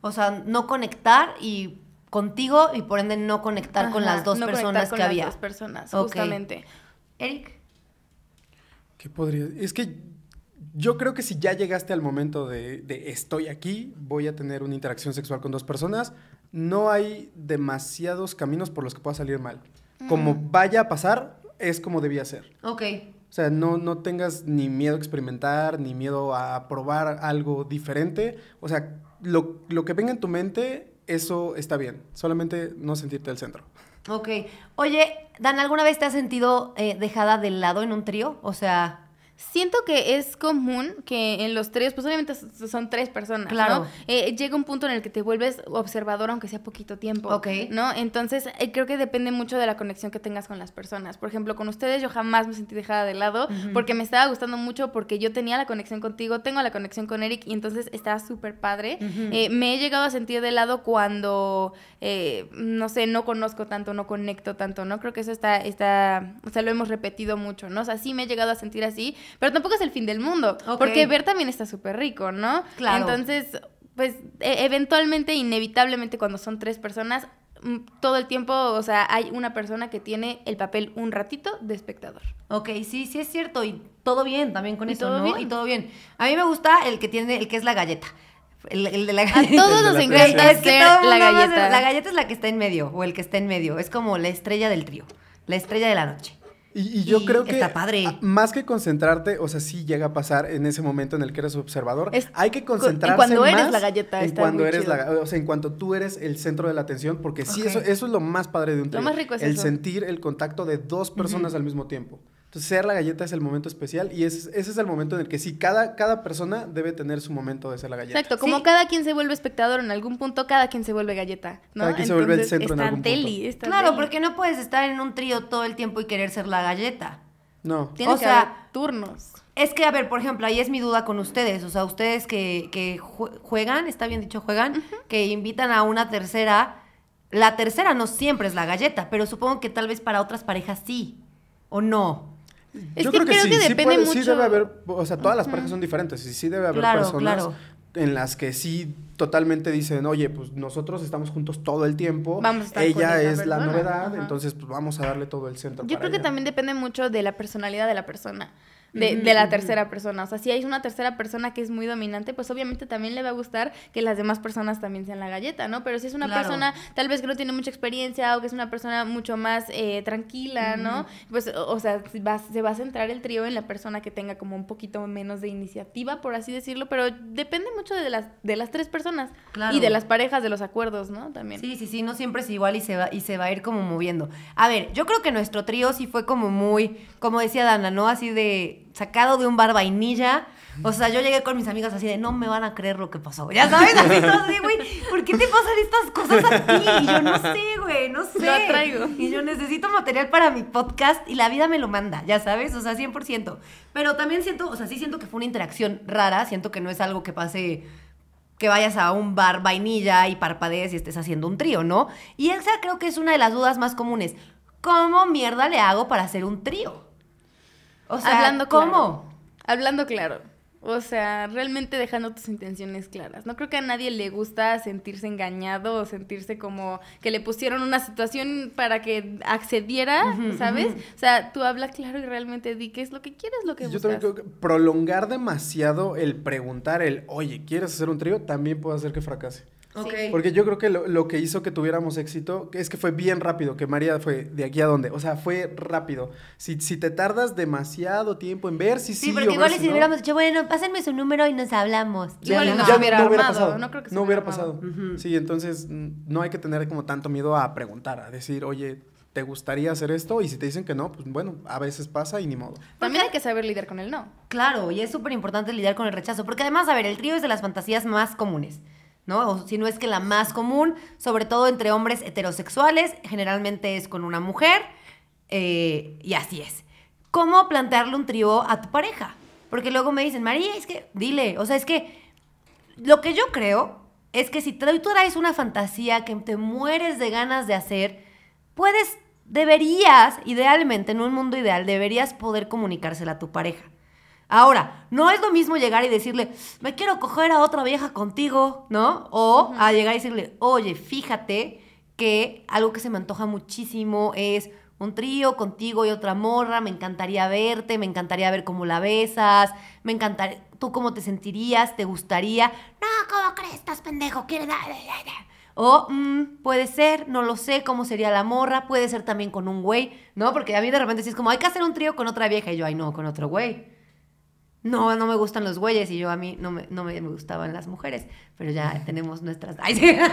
o sea, no conectar y contigo y por ende no conectar con las dos no conectar personas con que las había. dos personas, Ok. justamente. Eric. ¿Qué podría? Es que yo creo que si ya llegaste al momento de, de estoy aquí, voy a tener una interacción sexual con dos personas, no hay demasiados caminos por los que pueda salir mal. Como vaya a pasar, es como debía ser. Ok. O sea, no, no tengas ni miedo a experimentar, ni miedo a probar algo diferente. O sea, lo, lo que venga en tu mente, eso está bien. Solamente no sentirte el centro. Ok. Oye, Dan, ¿alguna vez te has sentido eh, dejada de lado en un trío? O sea, Siento que es común que en los tríos, pues obviamente son tres personas, Claro. ¿no? Eh, llega un punto en el que te vuelves observador aunque sea poquito tiempo, Ok. ¿no? Entonces, eh, creo que depende mucho de la conexión que tengas con las personas. Por ejemplo, con ustedes yo jamás me sentí dejada de lado porque me estaba gustando mucho porque yo tenía la conexión contigo, tengo la conexión con Eric y entonces estaba súper padre. Eh, me he llegado a sentir de lado cuando, no sé, no conozco tanto, no conecto tanto, ¿no? Creo que eso está, está, o sea, lo hemos repetido mucho, ¿no? O sea, sí me he llegado a sentir así, pero tampoco es el fin del mundo, porque ver también está súper rico, ¿no? Claro. Entonces, pues, e- eventualmente, inevitablemente, cuando son tres personas, mm, todo el tiempo, o sea, hay una persona que tiene el papel un ratito de espectador. ok, sí, sí es cierto. Y todo bien también con Y eso, todo ¿no? bien. Y todo bien. A mí me gusta el que tiene, el que es la galleta. El, el de la A galleta. todos El de nos encanta Es que ser todo el la galleta. La galleta es la que está en medio, o el que está en medio. Es como la estrella del trío, la estrella de la noche. Y, y yo Y creo que está padre. a- más que concentrarte, o sea, sí llega a pasar en ese momento en el que eres observador. Es- hay que concentrarse cuando eres más la galleta, en está cuando eres chido. la, o sea, en cuanto tú eres el centro de la atención, porque sí eso, eso es lo más padre de un Lo trío. más rico es el eso. sentir el contacto de dos personas al mismo tiempo. Entonces, ser la galleta es el momento especial y ese, ese es el momento en el que sí, cada, cada persona debe tener su momento de ser la galleta. Exacto, como Sí. cada quien se vuelve espectador en algún punto, cada quien se vuelve galleta, ¿no? Cada quien se vuelve el centro en algún punto. deli, está Claro, deli. porque no puedes estar en un trío todo el tiempo y querer ser la galleta. No. Tiene o que sea, haber turnos. Es que, a ver, por ejemplo, ahí es mi duda con ustedes. O sea, ustedes que, que jue- juegan, está bien dicho, juegan, que invitan a una tercera. La tercera no siempre es la galleta, pero supongo que tal vez para otras parejas sí. ¿O no? Es Yo que creo que creo sí, que sí, depende puede- sí mucho- debe haber, o sea, todas las parejas son diferentes y sí debe haber Claro, personas claro. en las que sí totalmente dicen, oye, pues nosotros estamos juntos todo el tiempo, Vamos a estar con ella es la novedad, ajá. entonces pues vamos a darle todo el centro. Yo para creo que también depende mucho de la personalidad de la persona. De, de la tercera persona. O sea, si hay una tercera persona que es muy dominante, pues obviamente también le va a gustar que las demás personas también sean la galleta, ¿no? Pero si es una Claro. persona tal vez que no tiene mucha experiencia o que es una persona mucho más eh, tranquila, ¿no? Pues, o, o sea, se va, se va a centrar el trío en la persona que tenga como un poquito menos de iniciativa, por así decirlo, pero depende mucho de las, de las tres personas. Claro. Y de las parejas, de los acuerdos, ¿no? También. Sí, sí, sí, no siempre es igual y se va, y se va a ir como moviendo. A ver, yo creo que nuestro trío sí fue como muy, como decía Dana, ¿no? Así de sacado de un bar vainilla. O sea, yo llegué con mis amigas así de no me van a creer lo que pasó. Ya sabes, así todos de, güey, ¿por qué te pasan estas cosas a ti? Y yo no sé, güey, no sé. Lo atraigo. Y yo necesito material para mi podcast y la vida me lo manda, ya sabes, o sea, 100%. Pero también siento, o sea, sí siento que fue una interacción rara, siento que no es algo que pase que vayas a un bar vainilla y parpadees y estés haciendo un trío, ¿no? Y esa creo que es una de las dudas más comunes. ¿Cómo mierda le hago para hacer un trío? O sea, Hablando ¿cómo? claro. Hablando claro. O sea, realmente dejando tus intenciones claras. No creo que a nadie le gusta sentirse engañado o sentirse como que le pusieron una situación para que accediera, ¿sabes? O sea, tú habla claro y realmente di qué es lo que quieres, lo que Yo buscas. también creo que prolongar demasiado el preguntar el, oye, ¿quieres hacer un trío? También puede hacer que fracase. Ok. Porque yo creo que lo, lo que hizo que tuviéramos éxito es que fue bien rápido, que María fue de aquí a dónde. O sea, fue rápido. Si, si te tardas demasiado tiempo en ver si sí, Sí, porque o igual si no, hubiéramos dicho, bueno, pásenme su número y nos hablamos. Igual y Ya no no. hubiera armado, pasado. no creo que se no hubiera hubiera pasado. armado. Sí, entonces no hay que tener como tanto miedo a preguntar, a decir, oye, ¿te gustaría hacer esto? Y si te dicen que no, pues bueno, a veces pasa y ni modo. También hay que saber lidiar con el no. Claro, y es súper importante lidiar con el rechazo, porque además, a ver, el trío es de las fantasías más comunes, ¿no? O si no es que la más común, sobre todo entre hombres heterosexuales, generalmente es con una mujer, eh, y así es. ¿Cómo plantearle un trío a tu pareja? Porque luego me dicen, María, es que, dile, o sea, es que lo que yo creo es que si tú traes una fantasía que te mueres de ganas de hacer, puedes, deberías, idealmente, en un mundo ideal, deberías poder comunicársela a tu pareja. Ahora, no es lo mismo llegar y decirle, me quiero coger a otra vieja contigo, ¿no? O a llegar y decirle, oye, fíjate que algo que se me antoja muchísimo es un trío contigo y otra morra, me encantaría verte, me encantaría ver cómo la besas, me encantaría, tú cómo te sentirías, te gustaría, no, ¿cómo crees? Estás pendejo, quieres... da, da, da, da". O mm, puede ser, no lo sé, cómo sería la morra, puede ser también con un güey, ¿no? Porque a mí de repente sí es como, hay que hacer un trío con otra vieja y yo, ay no, con otro güey. No, no me gustan los güeyes y yo a mí no me, no me, me gustaban las mujeres, pero ya tenemos nuestras... Ay, sí. (laughs)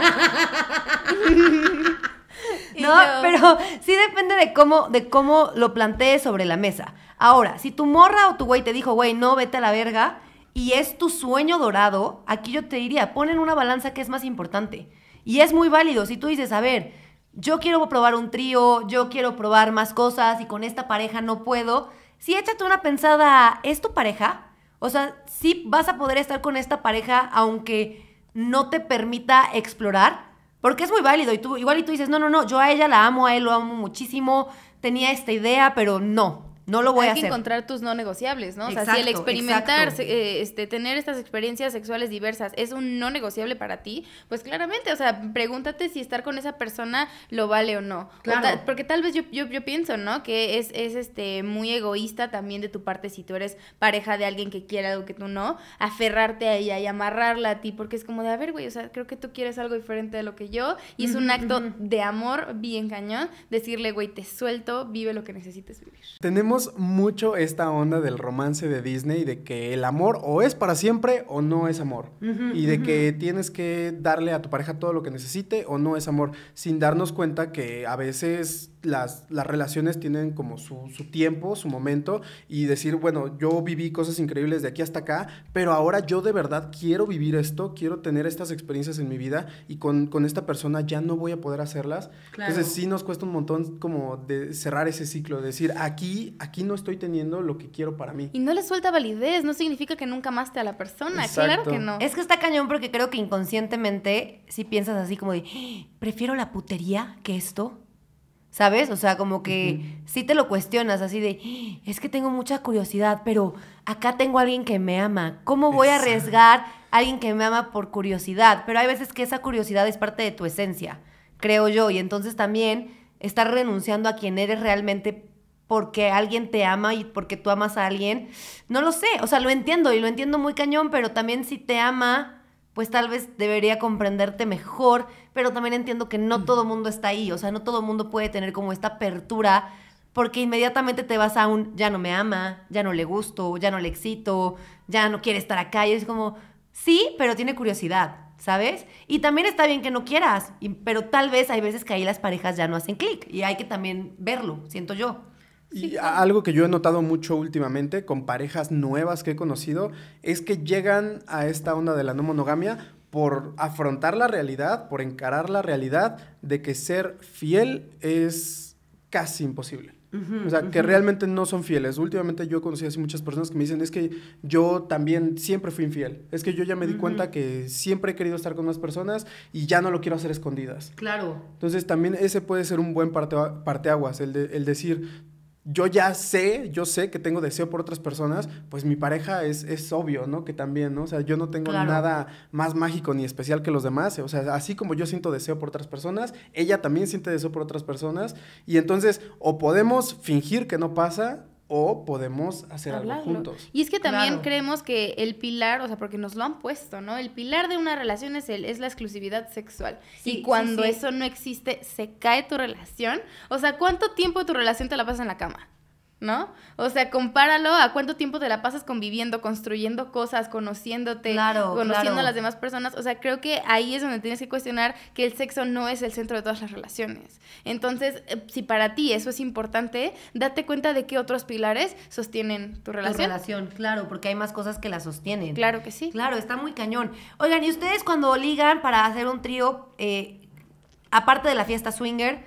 No, pero sí depende de cómo, de cómo lo plantees sobre la mesa. Ahora, si tu morra o tu güey te dijo, güey, no, vete a la verga, y es tu sueño dorado, aquí yo te diría, pon en una balanza que es más importante. Y es muy válido. Si tú dices, a ver, yo quiero probar un trío, yo quiero probar más cosas y con esta pareja no puedo, sí échate una pensada, ¿es tu pareja? O sea, sí vas a poder estar con esta pareja aunque no te permita explorar. Porque es muy válido y tú igual y tú dices, no, no, no, yo a ella la amo, a él lo amo muchísimo, tenía esta idea, pero no, no lo voy Hay a que hacer. encontrar tus no negociables, ¿no? o sea, si el experimentar, eh, este, tener estas experiencias sexuales diversas es un no negociable para ti, pues claramente, o sea, pregúntate si estar con esa persona lo vale o no. O Claro. ta- porque tal vez yo, yo, yo pienso, ¿no? Que es, es este, muy egoísta también de tu parte si tú eres pareja de alguien que quiere algo que tú no, aferrarte a ella y amarrarla a ti, porque es como de, a ver, güey, o sea, creo que tú quieres algo diferente de lo que yo, y es un acto de amor bien cañón, decirle, güey, te suelto, vive lo que necesites vivir. Tenemos mucho esta onda del romance de Disney, de que el amor o es para siempre o no es amor. Y de que tienes que darle a tu pareja todo lo que necesite o no es amor, sin darnos cuenta que a veces las, las relaciones tienen como su, su tiempo, su momento, y decir, bueno, yo viví cosas increíbles de aquí hasta acá, pero ahora yo de verdad quiero vivir esto, quiero tener estas experiencias en mi vida y con, con esta persona ya no voy a poder hacerlas. Claro. Entonces sí nos cuesta un montón como de cerrar ese ciclo, de decir, aquí, aquí no estoy teniendo lo que quiero para mí. Y no le suelta validez, no significa que nunca amaste a la persona, Exacto. claro que no. Es que está cañón porque creo que inconscientemente si piensas así como de, "Ah, prefiero la putería que esto. ¿Sabes? O sea, como que sí te lo cuestionas así de, "Ah, es que tengo mucha curiosidad, pero acá tengo a alguien que me ama. ¿Cómo voy a arriesgar a alguien que me ama por curiosidad? Pero hay veces que esa curiosidad es parte de tu esencia, creo yo. Y entonces también estar renunciando a quien eres realmente porque alguien te ama y porque tú amas a alguien, no lo sé, o sea, lo entiendo y lo entiendo muy cañón, pero también si te ama, pues tal vez debería comprenderte mejor, pero también entiendo que no todo mundo está ahí, o sea, no todo mundo puede tener como esta apertura, porque inmediatamente te vas a un, ya no me ama, ya no le gusto, ya no le excito, ya no quiere estar acá, y es como, sí, pero tiene curiosidad. ¿Sabes? Y también está bien que no quieras, pero tal vez hay veces que ahí las parejas ya no hacen clic y hay que también verlo, siento yo. Y algo que yo he notado mucho últimamente con parejas nuevas que he conocido es que llegan a esta onda de la no monogamia por afrontar la realidad, por encarar la realidad de que ser fiel es casi imposible. O sea, que realmente no son fieles. Últimamente yo he conocido así muchas personas que me dicen, es que yo también siempre fui infiel. Es que yo ya me di cuenta que siempre he querido estar con más personas y ya no lo quiero hacer escondidas. Claro. Entonces también ese puede ser un buen parte, parteaguas, el, de, el decir, yo ya sé, yo sé que tengo deseo por otras personas, pues mi pareja es, es obvio, ¿no? Que también, ¿no? O sea, yo no tengo Claro. nada más mágico ni especial que los demás, o sea, así como yo siento deseo por otras personas, ella también siente deseo por otras personas, y entonces o podemos fingir que no pasa o podemos hacer algo juntos. Y es que también Claro. creemos que el pilar, o sea, porque nos lo han puesto, ¿no? El pilar de una relación es, el, es la exclusividad sexual. Sí, y cuando sí, sí. eso no existe, se cae tu relación. O sea, ¿cuánto tiempo de tu relación te la pasas en la cama? ¿No? O sea, compáralo a cuánto tiempo te la pasas conviviendo, construyendo cosas, conociéndote, Claro, conociendo claro. a las demás personas. O sea, creo que ahí es donde tienes que cuestionar que el sexo no es el centro de todas las relaciones. Entonces, eh, si para ti eso es importante, date cuenta de qué otros pilares sostienen tu Tu relación. relación, claro, porque hay más cosas que la sostienen. Claro que sí. Claro, está muy cañón. Oigan, ¿y ustedes cuando ligan para hacer un trío, eh, aparte de la fiesta swinger,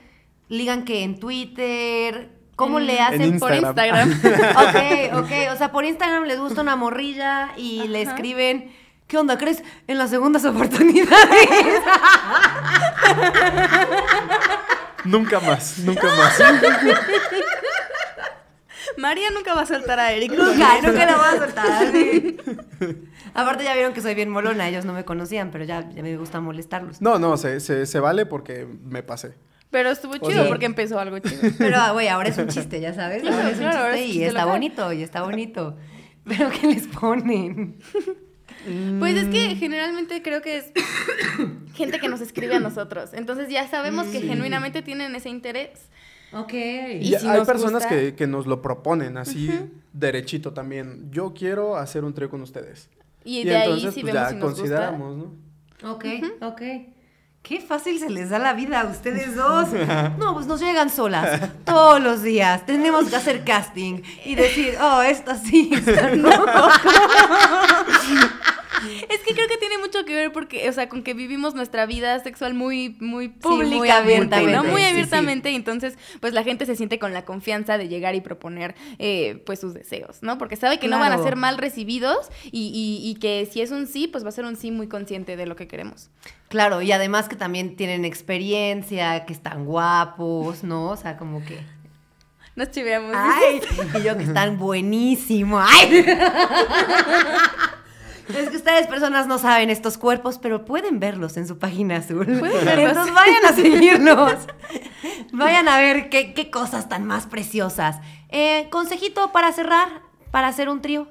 ligan que en Twitter? ¿Cómo En- le hacen? En Por Instagram. (laughs) Ok, ok. O sea, por Instagram les gusta una morrilla y le escriben, ¿qué onda? ¿Crees en las segundas (laughs) oportunidades? Nunca más, nunca más. María nunca va a soltar a Eric. Nunca, nunca lo voy a soltar. sí. Aparte ya vieron que soy bien molona, ellos no me conocían, pero ya, ya me gusta molestarlos. No, no, se, se, se vale porque me pasé. Pero estuvo chido sea- porque empezó algo chido. (laughs) Pero, güey, ahora es un chiste, ya sabes. Claro, ahora es un claro, ahora chiste es y chiste está local. bonito, y está bonito. Pero ¿qué les ponen? (laughs) Pues es Mm. que generalmente creo que es (coughs) gente que nos escribe a nosotros. Entonces ya sabemos que genuinamente tienen ese interés. Ok. Y Y si hay personas gusta- que, que nos lo proponen así derechito también. Yo quiero hacer un trío con ustedes. Y de ahí sí pues, vemos ya si nos gusta. consideramos, ¿no? Ok, ok. Qué fácil se les da la vida a ustedes (laughs) dos. No, pues nos llegan solas todos los días. Tenemos que hacer casting y decir, oh, esta sí, esta no. (laughs) (laughs) Es que creo que tiene mucho que ver porque, o sea, con que vivimos nuestra vida sexual muy, muy muy públicamente, abiertamente, ¿no? Muy sí, sí. abiertamente, y entonces, pues la gente se siente con la confianza de llegar y proponer, eh, pues, sus deseos, ¿no? Porque sabe que no van a ser mal recibidos y, y- y que si es un sí, pues va a ser un sí muy consciente de lo que queremos. Claro, y además que también tienen experiencia, que están guapos, ¿no? O sea, como que. Nos chiveamos. Ay, (laughs) y yo que están buenísimos. Ay. (laughs) Es que ustedes personas no saben estos cuerpos, pero pueden verlos en su página azul. Pueden verlos. Entonces vayan a (laughs) seguirlos. Vayan a ver qué, qué cosas tan más preciosas. Eh, consejito para cerrar, para hacer un trío.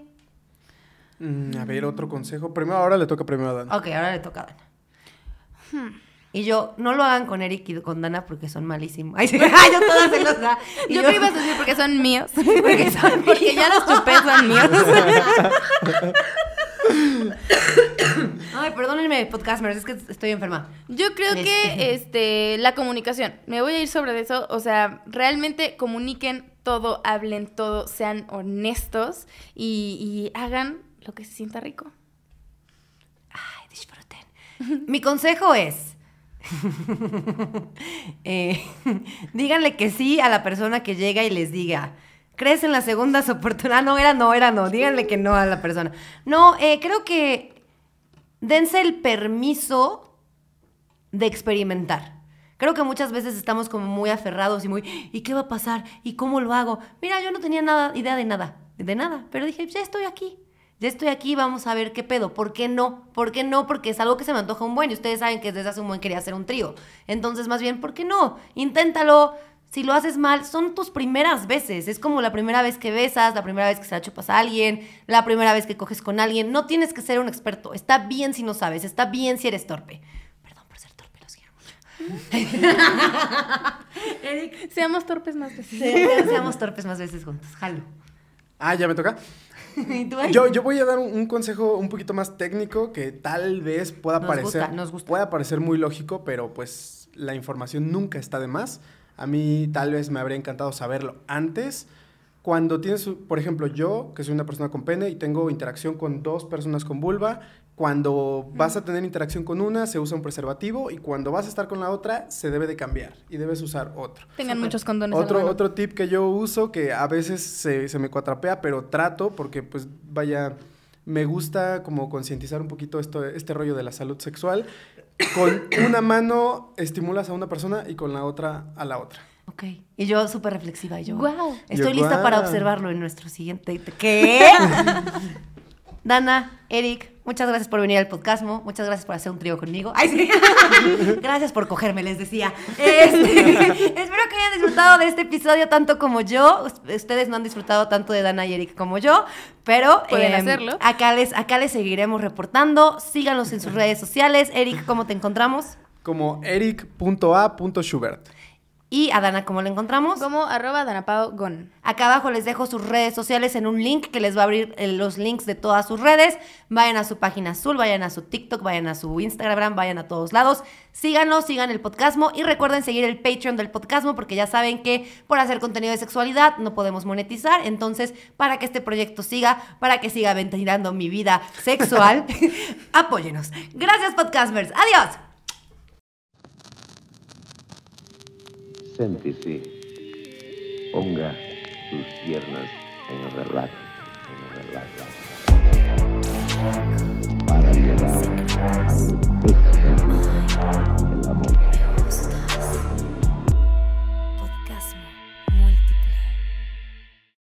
Mm, a ver, otro consejo. Primero, ahora le toca primero a Dan. Ok, ahora le toca a Dana. Y yo, no lo hagan con Eric y con Dana porque son malísimos. Ay, sí, (laughs) ay, yo todas se los da. Y Yo, creo que ibas a decir porque son míos. (laughs) Porque son Porque ya los chupé, son míos. (coughs) Ay, perdónenme, podcasters, es que estoy enferma. Yo creo Este. que este la comunicación. Me voy a ir sobre eso. O sea, realmente comuniquen todo, hablen todo, sean honestos y, y hagan lo que se sienta rico. Ay, disfruten. Mi consejo es. (laughs) eh, (laughs) díganle que sí a la persona que llega y les diga. ¿Crees en las segundas oportunidades? No, era no, era no. Díganle que no a la persona. No, eh, creo que dense el permiso de experimentar. Creo que muchas veces estamos como muy aferrados y muy, ¿y qué va a pasar? ¿Y cómo lo hago? Mira, yo no tenía nada, idea de nada, de nada, pero dije, ya estoy aquí. Ya estoy aquí, vamos a ver qué pedo. ¿Por qué no? ¿Por qué no? Porque es algo que se me antoja un buen y ustedes saben que desde hace un buen quería hacer un trío. Entonces, más bien, ¿por qué no? Inténtalo. Si lo haces mal, son tus primeras veces. Es como la primera vez que besas, la primera vez que se la chupas a alguien, la primera vez que coges con alguien. No tienes que ser un experto. Está bien si no sabes, está bien si eres torpe. Perdón por ser torpe, los quiero mucho. (laughs) Eric, Seamos torpes más veces. se- seamos torpes más veces juntos. Jalo. Ah, ya me toca. (laughs) Yo, yo voy a dar un, un consejo un poquito más técnico que tal vez pueda Nos parecer gusta, nos gusta. pueda parecer muy lógico, pero pues la información nunca está de más. A mí tal vez me habría encantado saberlo antes. Cuando tienes, por ejemplo, yo, que soy una persona con pene y tengo interacción con dos personas con vulva, cuando vas a tener interacción con una, se usa un preservativo y cuando vas a estar con la otra, se debe de cambiar y debes usar otro. Tengan muchos condones. a la Otro, mano. otro tip que yo uso, que a veces se, se me cuatrapea, pero trato, porque pues vaya, me gusta como concientizar un poquito esto, este rollo de la salud sexual. Con una mano estimulas a una persona y con la otra a la otra. Ok. Y yo súper reflexiva. Y yo, Guau. Estoy Yo, lista para observarlo en nuestro siguiente. ¿Qué? (laughs) Dana, Eric, muchas gracias por venir al podcastmo. Muchas gracias por hacer un trío conmigo. Ay, sí. (laughs) gracias por cogerme, les decía. Este, (laughs) espero que hayan disfrutado de este episodio tanto como yo. Us- Ustedes no han disfrutado tanto de Dana y Eric como yo, pero Pueden em, hacerlo. Acá les, acá les seguiremos reportando. Síganos en sus (laughs) redes sociales. Eric, ¿cómo te encontramos? Como eric.a.schubert. Y a Dana, ¿cómo la encontramos? Como arroba. Acá abajo les dejo sus redes sociales en un link que les va a abrir eh, los links de todas sus redes. Vayan a su página azul, vayan a su TikTok, vayan a su Instagram, vayan a todos lados. Síganlo, sigan el podcasmo y recuerden seguir el Patreon del podcasmo porque ya saben que por hacer contenido de sexualidad no podemos monetizar. Entonces, para que este proyecto siga, para que siga ventilando mi vida sexual, (laughs) (laughs) apóyenos. Gracias, podcasters. Adiós. Séntese, ponga sus piernas en el relato, en el relato. Para llegar al